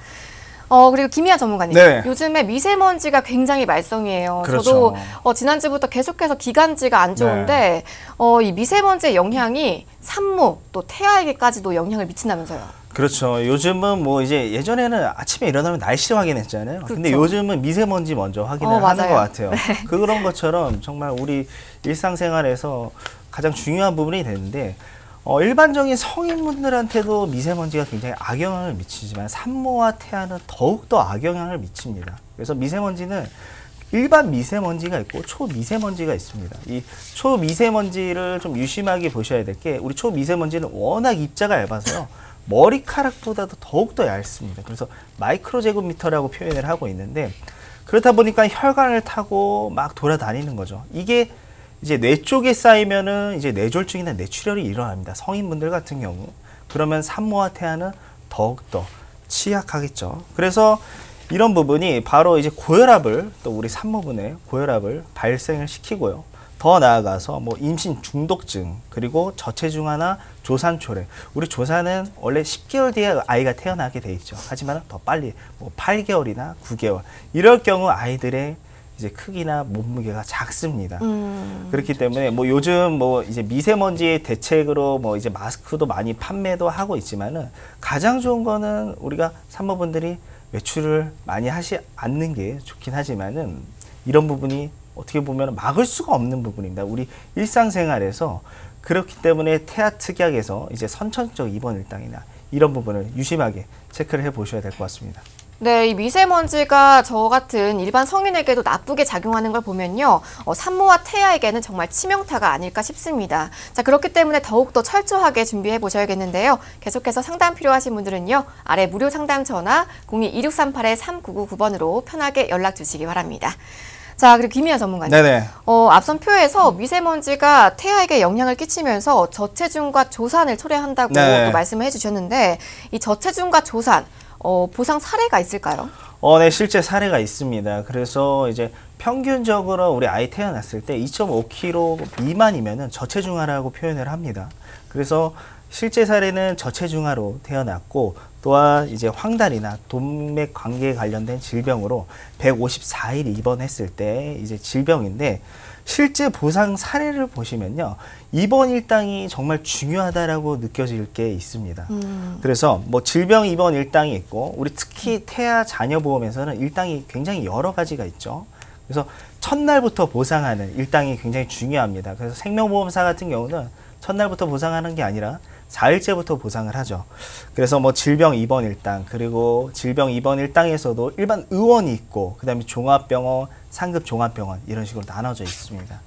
어 그리고 김희아 전문가님, 네. 요즘에 미세먼지가 굉장히 말썽이에요. 그렇죠. 저도 어, 지난주부터 계속해서 기관지가 안 좋은데 어, 이 미세먼지의 영향이 산모 또 태아에게까지도 영향을 미친다면서요. 그렇죠. 요즘은 뭐 이제 예전에는 아침에 일어나면 날씨 확인했잖아요. 근데 그렇죠. 요즘은 미세먼지 먼저 확인을 어, 하는. 것 같아요. 그런 것처럼 정말 우리 일상생활에서 가장 중요한 부분이 되는데 어, 일반적인 성인분들한테도 미세먼지가 굉장히 악영향을 미치지만 산모와 태아는 더욱더 악영향을 미칩니다. 그래서 미세먼지는 일반 미세먼지가 있고 초미세먼지가 있습니다. 이 초미세먼지를 좀 유심하게 보셔야 될 게 우리 초미세먼지는 워낙 입자가 얇아서요. 머리카락보다도 더욱더 얇습니다. 그래서 마이크로 제곱미터라고 표현을 하고 있는데 그렇다 보니까 혈관을 타고 막 돌아다니는 거죠. 이게 이제 뇌 쪽에 쌓이면은 이제 뇌졸중이나 뇌출혈이 일어납니다. 성인분들 같은 경우. 그러면 산모와 태아는 더욱더 취약하겠죠. 그래서 이런 부분이 바로 이제 고혈압을 또 우리 산모분의 고혈압을 발생을 시키고요. 더 나아가서 뭐 임신 중독증 그리고 저체중아나 조산 초래 우리 조산은 원래 10개월 뒤에 아이가 태어나게 돼 있죠. 하지만 더 빨리 뭐 8개월이나 9개월 이럴 경우 아이들의 이제 크기나 몸무게가 작습니다. 음, 그렇기 때문에 뭐 요즘 뭐 이제 미세먼지 대책으로 뭐 이제 마스크도 많이 판매도 하고 있지만은 가장 좋은 거는 우리가 산모분들이 외출을 많이 하지 않는 게 좋긴 하지만은 이런 부분이 어떻게 보면 막을 수가 없는 부분입니다. 우리 일상생활에서 그렇기 때문에 태아 특약에서 이제 선천적 입원 일당이나 이런 부분을 유심하게 체크를 해 보셔야 될 것 같습니다. 네, 이 미세먼지가 저 같은 일반 성인에게도 나쁘게 작용하는 걸 보면요. 어, 산모와 태아에게는 정말 치명타가 아닐까 싶습니다. 자, 그렇기 때문에 더욱더 철저하게 준비해 보셔야겠는데요. 계속해서 상담 필요하신 분들은요. 아래 무료 상담 전화 02-2638-3999번으로 편하게 연락 주시기 바랍니다. 자, 그리고 김희아 전문가님. 네네. 어, 앞선 표에서 미세먼지가 태아에게 영향을 끼치면서 저체중과 조산을 초래한다고 네. 또 말씀을 해주셨는데 이 저체중과 조산 어, 보상 사례가 있을까요? 어, 네, 실제 사례가 있습니다. 그래서 이제 평균적으로 우리 아이 태어났을 때 2.5kg 미만이면은 저체중아라고 표현을 합니다. 그래서 실제 사례는 저체중아로 태어났고 또한 이제 황달이나 동맥 관계에 관련된 질병으로 154일 입원했을 때 이제 질병인데 실제 보상 사례를 보시면요. 입원 일당이 정말 중요하다라고 느껴질 게 있습니다. 그래서 뭐 질병 입원 일당이 있고 우리 특히 태아 자녀 보험에서는 일당이 굉장히 여러 가지가 있죠. 그래서 첫날부터 보상하는 일당이 굉장히 중요합니다. 그래서 생명보험사 같은 경우는 첫날부터 보상하는 게 아니라 4일째부터 보상을 하죠. 그래서 뭐 질병 입원 일당 그리고 질병 입원 일당에서도 일반 의원이 있고 그 다음에 종합병원, 상급 종합병원 이런 식으로 나눠져 있습니다.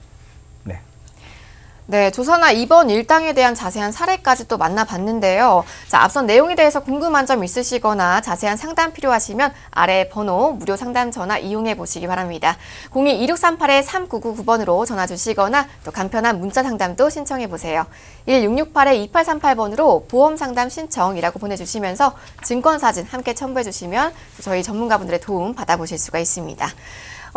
네. 네, 조사나 입원 일당에 대한 자세한 사례까지 또 만나봤는데요. 자, 앞선 내용에 대해서 궁금한 점 있으시거나 자세한 상담 필요하시면 아래 번호 무료 상담 전화 이용해 보시기 바랍니다. 02-2638-3999번으로 전화 주시거나 또 간편한 문자 상담도 신청해 보세요. 1668-2838번으로 보험 상담 신청이라고 보내주시면서 증권 사진 함께 첨부해 주시면 저희 전문가분들의 도움 받아보실 수가 있습니다.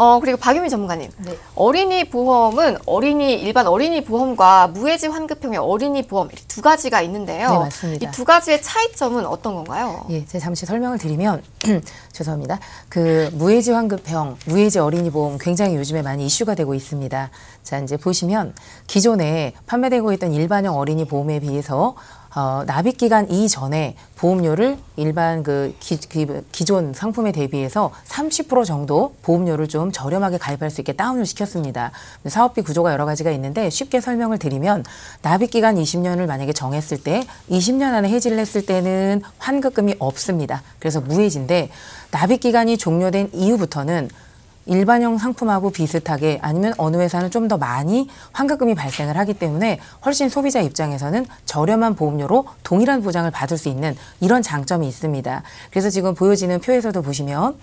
어, 그리고 박유미 전문가님. 네. 어린이 보험은 어린이, 일반 어린이 보험과 무해지 환급형의 어린이 보험 이렇게 두 가지가 있는데요. 네, 맞습니다. 이 두 가지의 차이점은 어떤 건가요? 예, 제가 잠시 설명을 드리면 <clears throat> 죄송합니다. 그 무해지 환급형, 무해지 어린이 보험 굉장히 요즘에 많이 이슈가 되고 있습니다. 자, 이제 보시면 기존에 판매되고 있던 일반형 어린이 보험에 비해서 어, 납입 기간 이전에 보험료를 일반 그 기, 기, 존 상품에 대비해서 30% 정도 보험료를 좀 저렴하게 가입할 수 있게 다운을 시켰습니다. 사업비 구조가 여러 가지가 있는데 쉽게 설명을 드리면 납입 기간 20년을 만약에 정했을 때 20년 안에 해지를 했을 때는 환급금이 없습니다. 그래서 무해지인데 납입 기간이 종료된 이후부터는 일반형 상품하고 비슷하게 아니면 어느 회사는 좀 더 많이 환급금이 발생을 하기 때문에 훨씬 소비자 입장에서는 저렴한 보험료로 동일한 보장을 받을 수 있는 이런 장점이 있습니다. 그래서 지금 보여지는 표에서도 보시면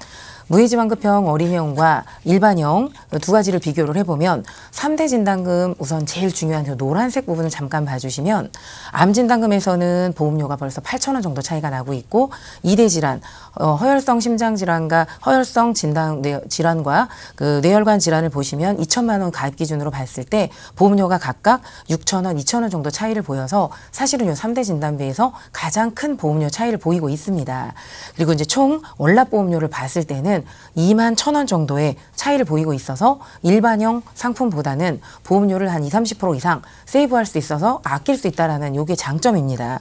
무해지환급형 어린이형과 일반형 두 가지를 비교를 해보면 삼대 진단금 우선 제일 중요한 그 노란색 부분을 잠깐 봐주시면 암 진단금에서는 보험료가 벌써 8천 원 정도 차이가 나고 있고 이대 질환, 어, 허혈성 심장 질환과 허혈성 진단 뇌, 질환과 그 뇌혈관 질환을 보시면 2천만 원 가입 기준으로 봤을 때 보험료가 각각 6천 원, 2천 원 정도 차이를 보여서 사실은 요 삼대 진단비에서 가장 큰 보험료 차이를 보이고 있습니다. 그리고 이제 총 월납 보험료를 봤을 때는 보면은 2만 1천원 정도의 차이를 보이고 있어서 일반형 상품보다는 보험료를 한 20, 30% 이상 세이브할 수 있어서 아낄 수 있다라는 요게 장점입니다.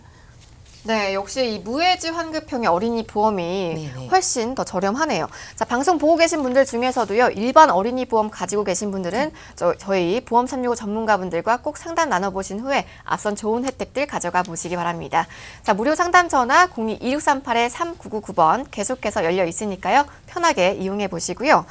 네, 역시 이 무해지 환급형의 어린이 보험이 네네. 훨씬 더 저렴하네요. 자, 방송 보고 계신 분들 중에서도요, 일반 어린이 보험 가지고 계신 분들은 저, 저희 보험 365 전문가분들과 꼭 상담 나눠보신 후에 앞선 좋은 혜택들 가져가 보시기 바랍니다. 자, 무료 상담 전화 02-2638-3999번 계속해서 열려 있으니까요, 편하게 이용해 보시고요.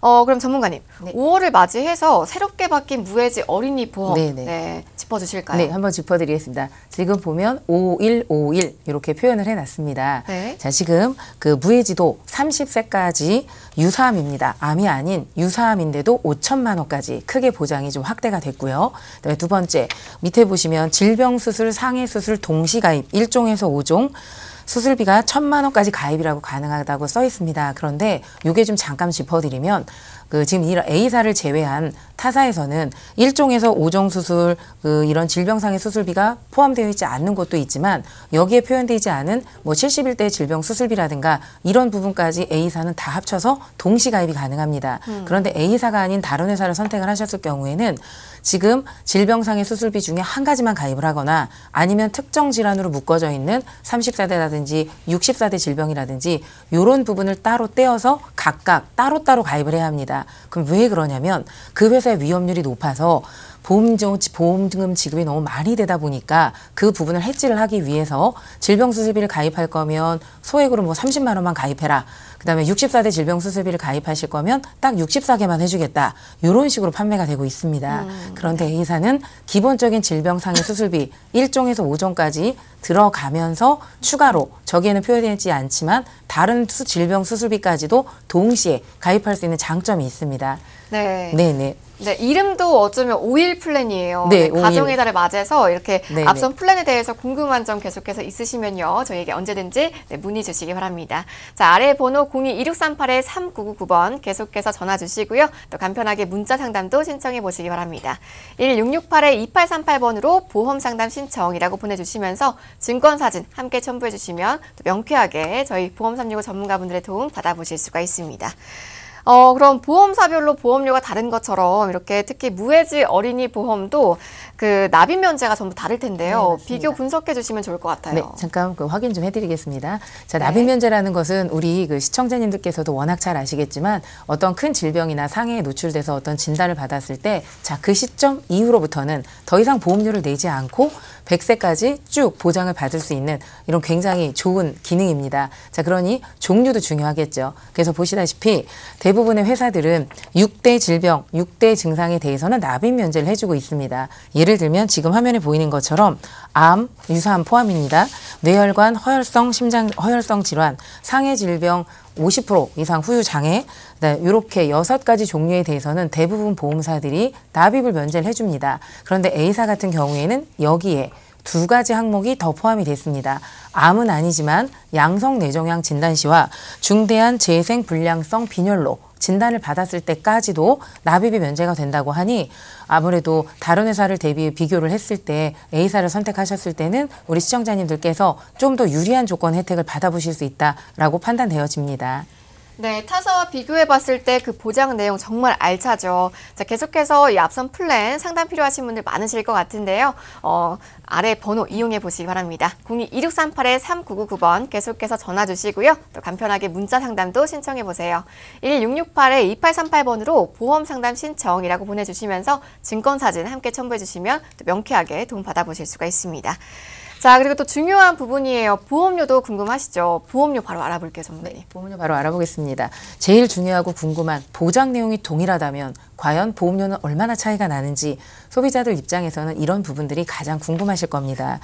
어, 그럼 전문가님, 네. 5월을 맞이해서 새롭게 바뀐 무해지 어린이 보험 네네. 네, 짚어주실까요? 네, 한번 짚어드리겠습니다. 지금 보면 5151 이렇게 표현을 해놨습니다. 네. 자, 지금 그 무해지도 30세까지 유사암입니다. 암이 아닌 유사암인데도 5천만 원까지 크게 보장이 좀 확대가 됐고요. 그다음에 두 번째 밑에 보시면 질병 수술, 상해 수술 동시 가입 1종에서 5종 수술비가 천만 원까지 가입이라고 가능하다고 써 있습니다. 그런데 요게 좀 잠깐 짚어드리면 그 지금 이런 A사를 제외한 타사에서는 1종에서 5종 수술 그 이런 질병상의 수술비가 포함되어 있지 않는 곳도 있지만 여기에 표현되지 않은 뭐 71대 질병 수술비라든가 이런 부분까지 A사는 다 합쳐서 동시 가입이 가능합니다. 음. 그런데 A사가 아닌 다른 회사를 선택을 하셨을 경우에는 지금 질병상의 수술비 중에 한 가지만 가입을 하거나 아니면 특정 질환으로 묶어져 있는 30사대라든지 60사대 질병이라든지 이런 부분을 따로 떼어서 각각 따로따로 가입을 해야 합니다. 그럼 왜 그러냐면 그 회사의 위험률이 높아서 보험금, 보험금 지급이 너무 많이 되다 보니까 그 부분을 해지를 하기 위해서 질병수술비를 가입할 거면 소액으로 뭐 30만 원만 가입해라. 그다음에 64대 질병 수술비를 가입하실 거면 딱 64개만 해주겠다. 이런 식으로 판매가 되고 있습니다. 음, 그런데 A사는 기본적인 질병상의 수술비 1종에서 5종까지 들어가면서 추가로 저기에는 표현되지 않지만 다른 수, 질병 수술비까지도 동시에 가입할 수 있는 장점이 있습니다. 네. 네네. 네, 이름도 어쩌면 5일 플랜이에요. 네, 네, 가정의 달을 맞아서 이렇게 네, 앞선 플랜에 대해서 궁금한 점 계속해서 있으시면요. 저희에게 언제든지 네, 문의 주시기 바랍니다. 자, 아래 번호 02-2638-3999번 계속해서 전화 주시고요. 또 간편하게 문자 상담도 신청해 보시기 바랍니다. 1668-2838번으로 보험 상담 신청이라고 보내주시면서 증권 사진 함께 첨부해 주시면 또 명쾌하게 저희 보험 365 전문가분들의 도움 받아보실 수가 있습니다. 어, 그럼 보험사별로 보험료가 다른 것처럼 이렇게 특히 무해지 어린이 보험도 그 납입 면제가 전부 다를 네, 텐데요. 맞습니다. 비교 분석해 주시면 좋을 것 같아요. 네, 잠깐 그 확인 좀 해드리겠습니다. 자, 네. 납입 면제라는 것은 우리 그 시청자님들께서도 워낙 잘 아시겠지만 어떤 큰 질병이나 상해에 노출돼서 어떤 진단을 받았을 때, 자, 그 시점 이후로부터는 더 이상 보험료를 내지 않고 100세까지 쭉 보장을 받을 수 있는 이런 굉장히 좋은 기능입니다. 자, 그러니 종류도 중요하겠죠. 그래서 보시다시피 대부분의 회사들은 6대 질병, 6대 증상에 대해서는 납입 면제를 해주고 있습니다. 예를 들면 지금 화면에 보이는 것처럼 암, 유사암 포함입니다. 뇌혈관, 허혈성, 심장 허혈성 질환, 상해 질병 50% 이상 후유 장애, 네, 이렇게 여섯 가지 종류에 대해서는 대부분 보험사들이 납입을 면제를 해줍니다. 그런데 A사 같은 경우에는 여기에 두 가지 항목이 더 포함이 됐습니다. 암은 아니지만 양성 뇌종양 진단 시와 중대한 재생 불량성 빈혈로 진단을 받았을 때까지도 납입이 면제가 된다고 하니 아무래도 다른 회사를 대비 비교를 했을 때 A사를 선택하셨을 때는 우리 시청자님들께서 좀 더 유리한 조건 혜택을 받아보실 수 있다라고 판단되어집니다. 네, 타사와 비교해 봤을 때 그 보장 내용 정말 알차죠. 자, 계속해서 이 앞선 플랜 상담 필요하신 분들 많으실 것 같은데요. 어, 아래 번호 이용해 보시기 바랍니다. 02-2638-3999번 계속해서 전화 주시고요. 또 간편하게 문자 상담도 신청해 보세요. 1668-2838번으로 보험 상담 신청이라고 보내주시면서 증권 사진 함께 첨부해 주시면 또 명쾌하게 도움 받아보실 수가 있습니다. 자, 그리고 또 중요한 부분이에요. 보험료도 궁금하시죠? 보험료 바로 알아볼게요, 전문가님. 보험료 바로 알아보겠습니다. 제일 중요하고 궁금한 보장 내용이 동일하다면 과연 보험료는 얼마나 차이가 나는지 소비자들 입장에서는 이런 부분들이 가장 궁금하실 겁니다.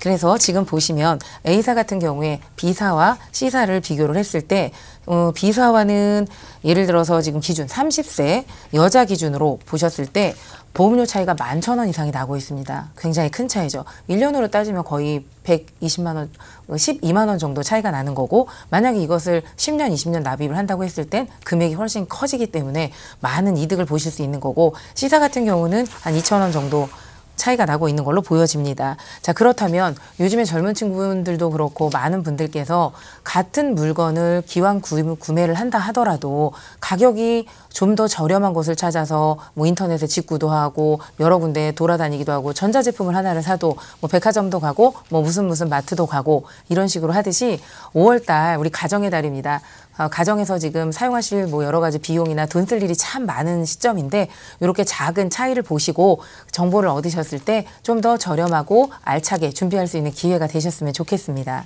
그래서 지금 보시면 A사 같은 경우에 B사와 C사를 비교를 했을 때 어, B사와는 예를 들어서 지금 기준 30세 여자 기준으로 보셨을 때 보험료 차이가 만 천 원 이상이 나고 있습니다. 굉장히 큰 차이죠. 1년으로 따지면 거의 120만 원, 12만 원 정도 차이가 나는 거고 만약에 이것을 10년, 20년 납입을 한다고 했을 땐 금액이 훨씬 커지기 때문에 많은 이득을 보실 수 있는 거고 C사 같은 경우는 한 2천 원 정도 차이가 나고 있는 걸로 보여집니다. 자, 그렇다면 요즘에 젊은 친구분들도 그렇고 많은 분들께서 같은 물건을 기왕 구- 구매를 한다 하더라도 가격이 좀 더 저렴한 곳을 찾아서 뭐 인터넷에 직구도 하고 여러 군데 돌아다니기도 하고 전자제품을 하나를 사도 뭐 백화점도 가고 뭐 무슨 무슨 마트도 가고 이런 식으로 하듯이 5월 달 우리 가정의 달입니다. 어, 가정에서 지금 사용하실 뭐 여러 가지 비용이나 돈 쓸 일이 참 많은 시점인데 이렇게 작은 차이를 보시고 정보를 얻으셨을 때 좀 더 저렴하고 알차게 준비할 수 있는 기회가 되셨으면 좋겠습니다.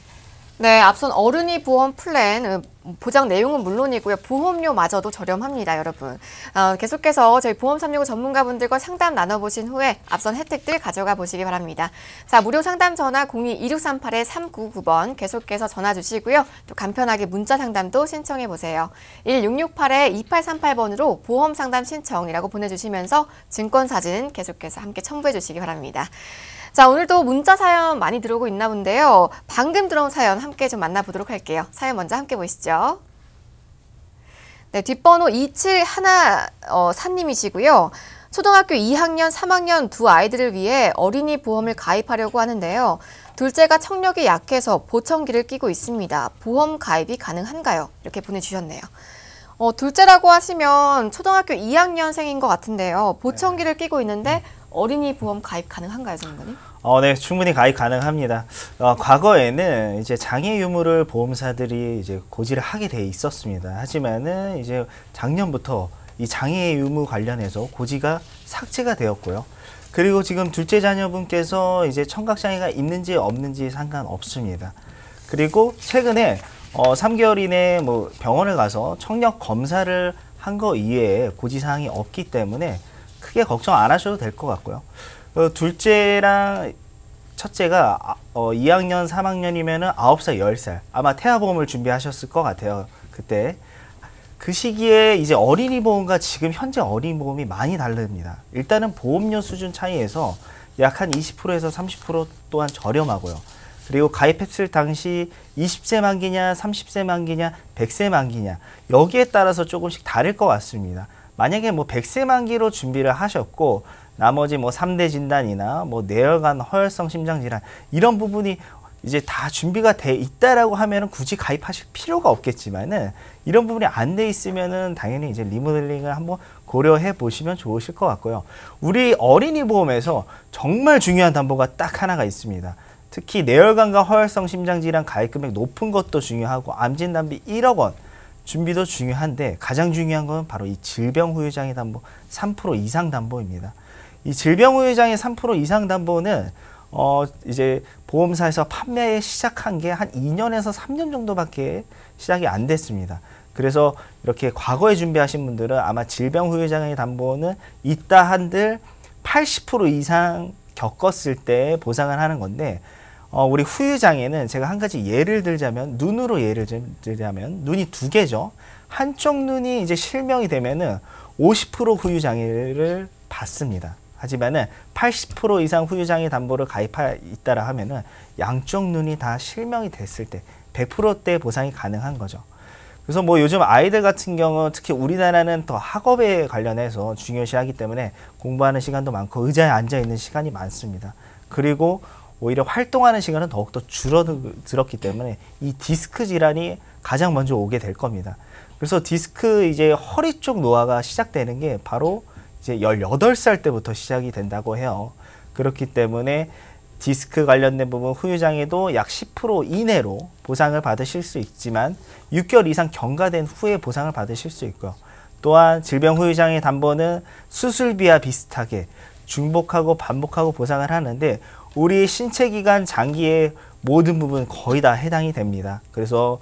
네, 앞선 어른이 보험 플랜 어, 보장 내용은 물론이고요. 보험료마저도 저렴합니다, 여러분. 어, 계속해서 저희 보험 365 전문가분들과 상담 나눠보신 후에 앞선 혜택들 가져가 보시기 바랍니다. 자, 무료 상담 전화 02-2638-399번 계속해서 전화 주시고요. 또 간편하게 문자 상담도 신청해 보세요. 1668-2838번으로 보험 상담 신청이라고 보내주시면서 증권 사진 계속해서 함께 첨부해 주시기 바랍니다. 자, 오늘도 문자 사연 많이 들어오고 있나 본데요. 방금 들어온 사연 함께 좀 만나보도록 할게요. 사연 먼저 함께 보시죠. 네, 뒷번호 271 어. 초등학교 2학년, 3학년 두 아이들을 위해 어린이 보험을 가입하려고 하는데요. 둘째가 청력이 약해서 보청기를 끼고 있습니다. 보험 가입이 가능한가요? 이렇게 보내주셨네요. 어, 둘째라고 하시면 초등학교 2학년생인 것 같은데요. 보청기를 끼고 있는데 어린이 보험 가입 가능한가요, 전문가님? 어, 네, 충분히 가입 가능합니다. 어, 과거에는 이제 장애 유무를 보험사들이 이제 고지를 하게 돼 있었습니다. 하지만은 이제 작년부터 이 장애 유무 관련해서 고지가 삭제가 되었고요. 그리고 지금 둘째 자녀분께서 이제 청각 장애가 있는지 없는지 상관없습니다. 그리고 최근에 어, 3개월 이내에 뭐 병원을 가서 청력 검사를 한 거 이외에 고지 사항이 없기 때문에 크게 걱정 안 하셔도 될 것 같고요. 어, 둘째랑 첫째가 아- 어, 2학년, 3학년이면은 9살, 10살. 아마 태아보험을 준비하셨을 것 같아요. 그때. 그 시기에 이제 어린이 보험과 지금 현재 어린이 보험이 많이 다릅니다. 일단은 보험료 수준 차이에서 약 한 20%에서 30% 또한 저렴하고요. 그리고 가입했을 당시 20세 만기냐, 30세 만기냐, 100세 만기냐 여기에 따라서 조금씩 다를 것 같습니다. 만약에 뭐 100세 만기로 준비를 하셨고 나머지 뭐 3대 진단이나 뭐 뇌혈관 허혈성 심장 질환 이런 부분이 이제 다 준비가 돼 있다라고 하면은 굳이 가입하실 필요가 없겠지만은 이런 부분이 안 돼 있으면은 당연히 이제 리모델링을 한번 고려해 보시면 좋으실 것 같고요. 우리 어린이 보험에서 정말 중요한 담보가 딱 하나가 있습니다. 특히 뇌혈관과 허혈성 심장 질환 가입 금액 높은 것도 중요하고 암 진 단비 1억 원 준비도 중요한데 가장 중요한 건 바로 이 질병 후유장애 담보 3% 이상 담보입니다. 이 질병 후유장애 3% 이상 담보는 어 이제 보험사에서 판매 시작한 게 한 2년에서 3년 정도밖에 시작이 안 됐습니다. 그래서 이렇게 과거에 준비하신 분들은 아마 질병 후유장애 담보는 있다 한들 80% 이상 겪었을 때 보상을 하는 건데 어, 우리 후유장애는 제가 한 가지 예를 들자면 눈으로 예를 들자면 눈이 두 개죠. 한쪽 눈이 이제 실명이 되면은 50% 후유장애를 받습니다. 하지만은 80% 이상 후유장애 담보를 가입하 있다라 하면은 양쪽 눈이 다 실명이 됐을 때 100%대 보상이 가능한 거죠. 그래서 뭐 요즘 아이들 같은 경우 특히 우리나라는 더 학업에 관련해서 중요시하기 때문에 공부하는 시간도 많고 의자에 앉아 있는 시간이 많습니다. 그리고 오히려 활동하는 시간은 더욱더 줄어들었기 때문에 이 디스크 질환이 가장 먼저 오게 될 겁니다. 그래서 디스크 이제 허리 쪽 노화가 시작되는 게 바로 이제 18살 때부터 시작이 된다고 해요. 그렇기 때문에 디스크 관련된 부분 후유장애도 약 10% 이내로 보상을 받으실 수 있지만 6개월 이상 경과된 후에 보상을 받으실 수 있고요. 또한 질병 후유장애 담보는 수술비와 비슷하게 중복하고 반복하고 보상을 하는데 우리 신체 기관 장기의 모든 부분 거의 다 해당이 됩니다. 그래서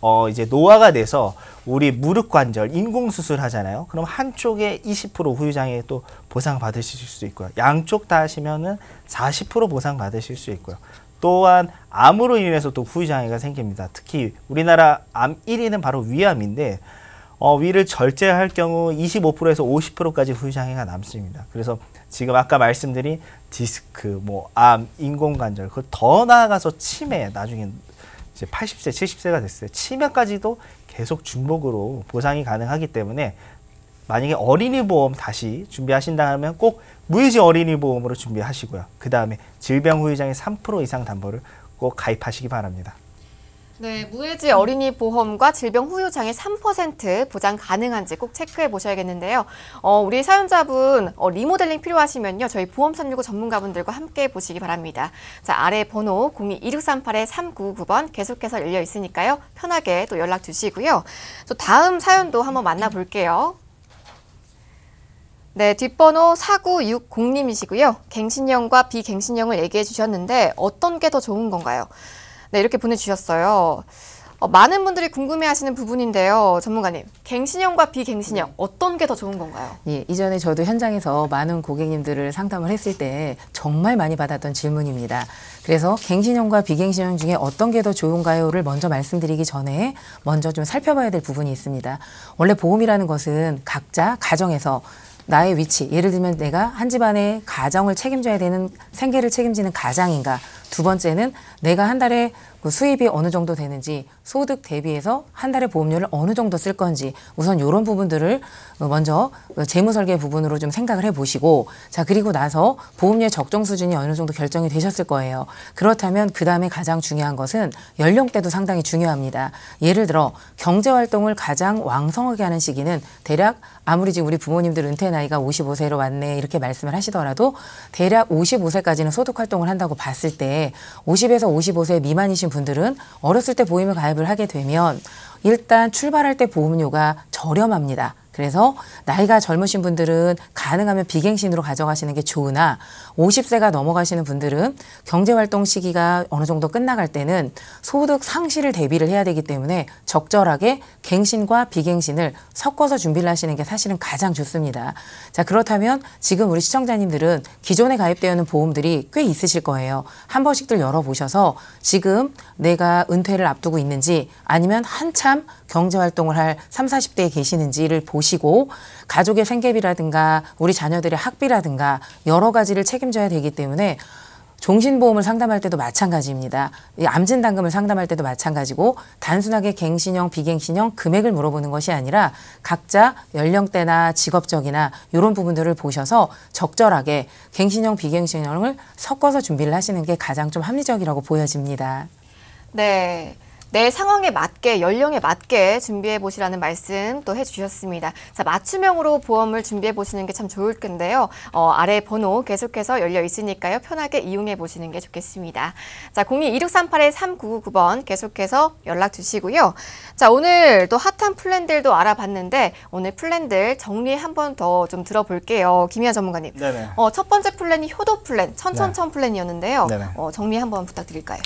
어 이제 노화가 돼서 우리 무릎 관절 인공 수술 하잖아요. 그럼 한쪽에 20% 후유 장애 또 보상 받으실 수 있고요. 양쪽 다 하시면은 40% 보상 받으실 수 있고요. 또한 암으로 인해서 또 후유 장애가 생깁니다. 특히 우리나라 암 1위는 바로 위암인데 어, 위를 절제할 경우 25%에서 50%까지 후유 장애가 남습니다. 그래서 지금 아까 말씀드린 디스크, 뭐 암, 인공관절, 그 더 나아가서 치매, 나중에 이제 80세, 70세가 됐어요. 치매까지도 계속 중복으로 보상이 가능하기 때문에 만약에 어린이 보험 다시 준비하신다면 꼭 무해지 어린이 보험으로 준비하시고요. 그 다음에 질병 후유장애 3% 이상 담보를 꼭 가입하시기 바랍니다. 네, 무해지 어린이 보험과 질병 후유 장애 3% 보장 가능한지 꼭 체크해 보셔야겠는데요. 어, 우리 사연자분 어, 리모델링 필요하시면요. 저희 보험 365 전문가분들과 함께 보시기 바랍니다. 자, 아래 번호 02-2638-399번 계속해서 열려 있으니까요. 편하게 또 연락 주시고요. 또 다음 사연도 한번 만나볼게요. 네, 뒷번호 4960님이시고요. 갱신형과 비갱신형을 얘기해 주셨는데 어떤 게 더 좋은 건가요? 네, 이렇게 보내주셨어요. 어, 많은 분들이 궁금해하시는 부분인데요, 전문가님. 갱신형과 비갱신형 어떤 게 더 좋은 건가요? 예, 이전에 저도 현장에서 많은 고객님들을 상담을 했을 때 정말 많이 받았던 질문입니다. 그래서 갱신형과 비갱신형 중에 어떤 게 더 좋은가요를 먼저 말씀드리기 전에 먼저 좀 살펴봐야 될 부분이 있습니다. 원래 보험이라는 것은 각자 가정에서 나의 위치, 예를 들면 내가 한 집안의 가정을 책임져야 되는 생계를 책임지는 가장인가, 두 번째는 내가 한 달에 그 수입이 어느 정도 되는지 소득 대비해서 한 달에 보험료를 어느 정도 쓸 건지 우선 이런 부분들을 먼저 재무 설계 부분으로 좀 생각을 해 보시고 자 그리고 나서 보험료의 적정 수준이 어느 정도 결정이 되셨을 거예요. 그렇다면 그 다음에 가장 중요한 것은 연령대도 상당히 중요합니다. 예를 들어 경제 활동을 가장 왕성하게 하는 시기는 대략 아무리 지금 우리 부모님들 은퇴 나이가 55세로 왔네 이렇게 말씀을 하시더라도 대략 55세까지는 소득 활동을 한다고 봤을 때 50에서 55세 미만이신 분들은 어렸을 때 보험을 가입을 하게 되면 일단 출발할 때 보험료가 저렴합니다. 그래서 나이가 젊으신 분들은 가능하면 비갱신으로 가져가시는 게 좋으나 50세가 넘어가시는 분들은 경제활동 시기가 어느 정도 끝나갈 때는 소득 상실을 대비를 해야 되기 때문에 적절하게 갱신과 비갱신을 섞어서 준비를 하시는 게 사실은 가장 좋습니다. 자, 그렇다면 지금 우리 시청자님들은 기존에 가입되어 있는 보험들이 꽤 있으실 거예요. 한 번씩들 열어보셔서 지금 내가 은퇴를 앞두고 있는지 아니면 한참 경제활동을 할 3, 40대에 계시는지를 보시고 가족의 생계비라든가 우리 자녀들의 학비라든가 여러 가지를 책임져야 되기 때문에 종신보험을 상담할 때도 마찬가지입니다. 이 암진단금을 상담할 때도 마찬가지고 단순하게 갱신형, 비갱신형 금액을 물어보는 것이 아니라 각자 연령대나 직업적이나 이런 부분들을 보셔서 적절하게 갱신형, 비갱신형을 섞어서 준비를 하시는 게 가장 좀 합리적이라고 보여집니다. 네. 내 상황에 맞게 연령에 맞게 준비해 보시라는 말씀 또 해주셨습니다. 자 맞춤형으로 보험을 준비해 보시는 게 참 좋을 텐데요. 어, 아래 번호 계속해서 열려 있으니까요. 편하게 이용해 보시는 게 좋겠습니다. 자 02-2638-3999번 계속해서 연락 주시고요. 자 오늘 또 핫한 플랜들도 알아봤는데 오늘 플랜들 정리 한 번 더 좀 들어볼게요. 김희아 전문가님. 네네. 어, 첫 번째 플랜이 효도 플랜, 천천천 플랜이었는데요. 네네. 어, 정리 한 번 부탁드릴까요?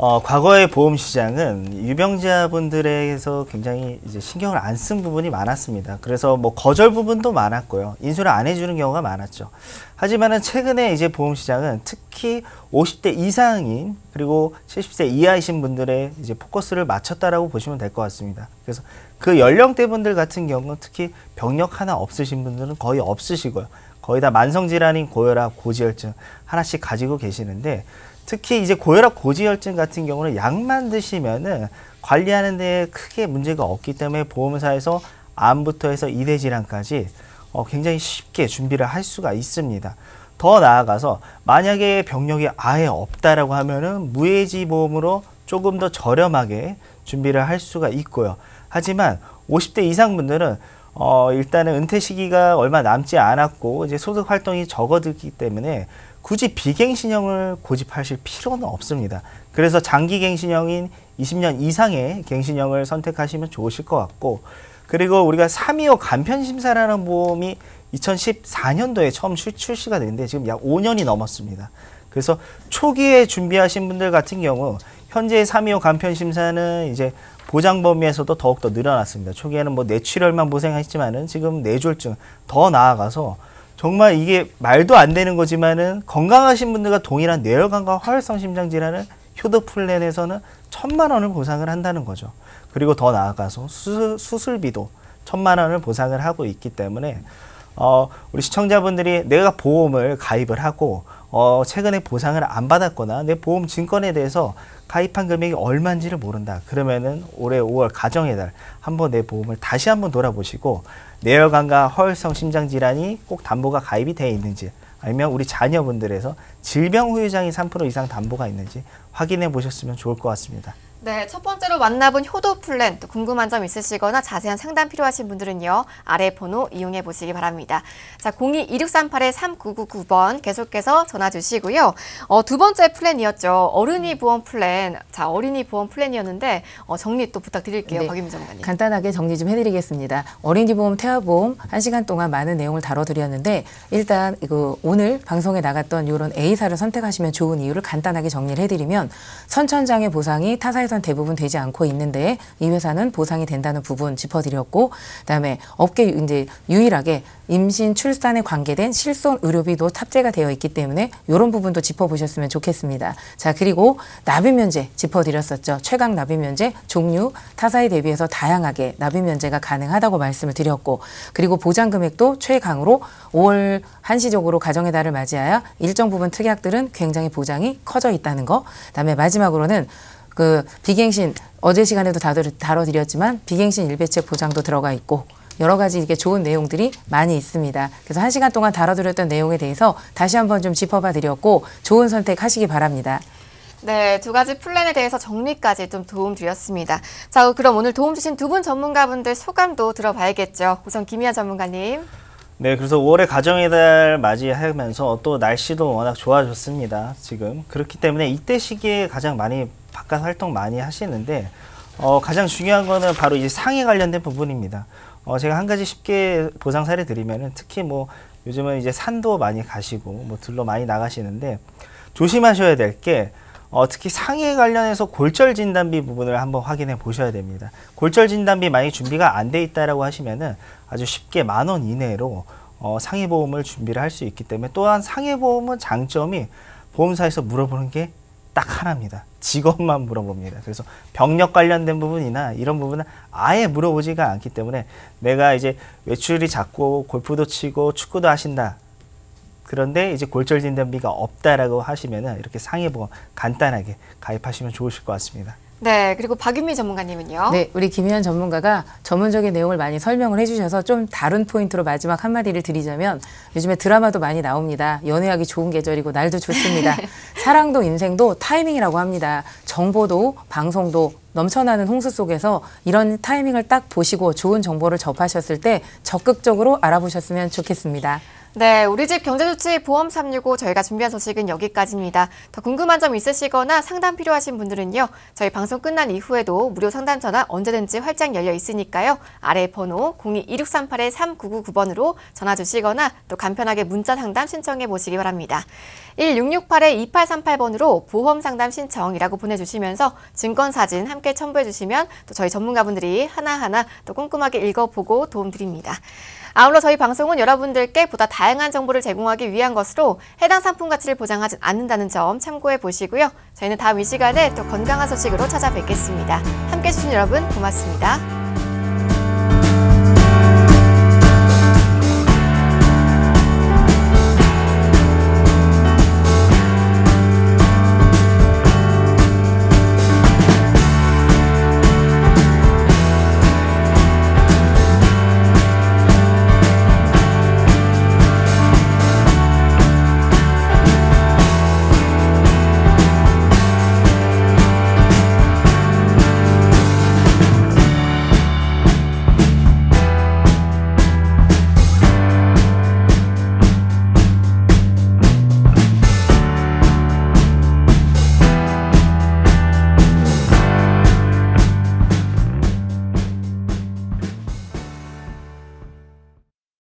어, 과거의 보험 시장은 유병자분들에게서 굉장히 이제 신경을 안 쓴 부분이 많았습니다. 그래서 뭐 거절 부분도 많았고요. 인수를 안 해주는 경우가 많았죠. 하지만은 최근에 이제 보험 시장은 특히 50대 이상인 그리고 70세 이하이신 분들의 이제 포커스를 맞췄다라고 보시면 될 것 같습니다. 그래서 그 연령대 분들 같은 경우는 특히 병력 하나 없으신 분들은 거의 없으시고요. 거의 다 만성 질환인 고혈압, 고지혈증 하나씩 가지고 계시는데 특히 이제 고혈압 고지혈증 같은 경우는 약만 드시면은 관리하는 데 크게 문제가 없기 때문에 보험사에서 암부터 해서 이대 질환까지 어, 굉장히 쉽게 준비를 할 수가 있습니다. 더 나아가서 만약에 병력이 아예 없다라고 하면은 무해지 보험으로 조금 더 저렴하게 준비를 할 수가 있고요. 하지만 50대 이상 분들은 어, 일단은 은퇴 시기가 얼마 남지 않았고 이제 소득 활동이 적어들기 때문에 굳이 비갱신형을 고집하실 필요는 없습니다. 그래서 장기 갱신형인 20년 이상의 갱신형을 선택하시면 좋으실 것 같고 그리고 우리가 325 간편심사라는 보험이 2014년도에 처음 출, 출시가 됐는데 지금 약 5년이 넘었습니다. 그래서 초기에 준비하신 분들 같은 경우 현재 325 간편심사는 이제 보장 범위에서도 더욱더 늘어났습니다. 초기에는 뭐 뇌출혈만 보생했지만은 지금 뇌졸중 더 나아가서 정말 이게 말도 안 되는 거지만은 건강하신 분들과 동일한 뇌혈관과 화혈성 심장 질환을 효도 플랜에서는 천만 원을 보상을 한다는 거죠. 그리고 더 나아가서 수술, 수술비도 천만 원을 보상을 하고 있기 때문에 어, 우리 시청자분들이 내가 보험을 가입을 하고 어, 최근에 보상을 안 받았거나 내 보험 증권에 대해서 가입한 금액이 얼마인지를 모른다. 그러면은 올해 5월 가정의 달 한번 내 보험을 다시 한번 돌아보시고 뇌혈관과 허혈성 심장 질환이 꼭 담보가 가입이 되어 있는지 아니면 우리 자녀분들에서 질병 후유장해 3% 이상 담보가 있는지 확인해 보셨으면 좋을 것 같습니다. 네, 첫 번째로 만나본 효도 플랜 또 궁금한 점 있으시거나 자세한 상담 필요하신 분들은요. 아래 번호 이용해 보시기 바랍니다. 자, 02-2638-3999번 계속해서 전화 주시고요. 어, 두 번째 플랜이었죠. 어른이 보험 플랜. 자, 어린이 보험 플랜이었는데 어, 정리 또 부탁드릴게요. 네. 박유미 전문가님. 간단하게 정리 좀 해드리겠습니다. 어린이 보험, 태아보험 한 시간 동안 많은 내용을 다뤄드렸는데 일단 이거 오늘 방송에 나갔던 이런 A사를 선택하시면 좋은 이유를 간단하게 정리를 해드리면 선천장애 보상이 타사에 선 대부분 되지 않고 있는데 이 회사는 보상이 된다는 부분 짚어드렸고 그다음에 업계 이제 유일하게 임신 출산에 관계된 실손 의료비도 탑재가 되어 있기 때문에 이런 부분도 짚어보셨으면 좋겠습니다. 자 그리고 납입 면제 짚어드렸었죠. 최강 납입 면제 종류 타사에 대비해서 다양하게 납입 면제가 가능하다고 말씀을 드렸고 그리고 보장 금액도 최강으로 5월 한시적으로 가정의 달을 맞이하여 일정 부분 특약들은 굉장히 보장이 커져 있다는 거. 그다음에 마지막으로는 그 비갱신 어제 시간에도 다뤄- 다뤄드렸지만 비갱신 일배책 보장도 들어가 있고 여러 가지 이게 좋은 내용들이 많이 있습니다. 그래서 한 시간 동안 다뤄드렸던 내용에 대해서 다시 한번 좀 짚어봐 드렸고 좋은 선택 하시기 바랍니다. 네, 두 가지 플랜에 대해서 정리까지 좀 도움 드렸습니다. 자, 그럼 오늘 도움 주신 두 분 전문가분들 소감도 들어봐야겠죠. 우선 김희아 전문가님. 네, 그래서 5월에 가정의 달 맞이하면서 또 날씨도 워낙 좋아졌습니다. 지금 그렇기 때문에 이때 시기에 가장 많이 바깥 활동 많이 하시는데 어, 가장 중요한 거는 바로 이제 상해 관련된 부분입니다. 어, 제가 한 가지 쉽게 보상 사례 드리면은 특히 뭐 요즘은 이제 산도 많이 가시고 뭐 들러 많이 나가시는데 조심하셔야 될게 어, 특히 상해 관련해서 골절 진단비 부분을 한번 확인해 보셔야 됩니다. 골절 진단비 만약 준비가 안 돼 있다라고 하시면은 아주 쉽게 만 원 이내로 어, 상해 보험을 준비를 할 수 있기 때문에 또한 상해 보험은 장점이 보험사에서 물어보는 게 딱 하나입니다. 직업만 물어봅니다. 그래서 병력 관련된 부분이나 이런 부분은 아예 물어보지가 않기 때문에 내가 이제 외출이 작고 골프도 치고 축구도 하신다. 그런데 이제 골절 진단비가 없다라고 하시면은 이렇게 상해보험 간단하게 가입하시면 좋으실 것 같습니다. 네, 그리고 박윤미 전문가님은요. 네, 우리 김희연 전문가가 전문적인 내용을 많이 설명을 해주셔서 좀 다른 포인트로 마지막 한마디를 드리자면 요즘에 드라마도 많이 나옵니다. 연애하기 좋은 계절이고 날도 좋습니다. <laughs> 사랑도 인생도 타이밍이라고 합니다. 정보도 방송도 넘쳐나는 홍수 속에서 이런 타이밍을 딱 보시고 좋은 정보를 접하셨을 때 적극적으로 알아보셨으면 좋겠습니다. 네, 우리 집 경제조치 보험 365 저희가 준비한 소식은 여기까지입니다. 더 궁금한 점 있으시거나 상담 필요하신 분들은요. 저희 방송 끝난 이후에도 무료 상담 전화 언제든지 활짝 열려 있으니까요. 아래 번호 02-2638-3999번으로 전화 주시거나 또 간편하게 문자 상담 신청해 보시기 바랍니다. 1668-2838번으로 보험 상담 신청이라고 보내주시면서 증권 사진 함께 첨부해 주시면 또 저희 전문가분들이 하나하나 또 꼼꼼하게 읽어보고 도움 드립니다. 아울러 저희 방송은 여러분들께 보다 다양한 정보를 제공하기 위한 것으로 해당 상품 가치를 보장하지 않는다는 점 참고해 보시고요. 저희는 다음 이 시간에 또 건강한 소식으로 찾아뵙겠습니다. 함께 해주신 여러분 고맙습니다.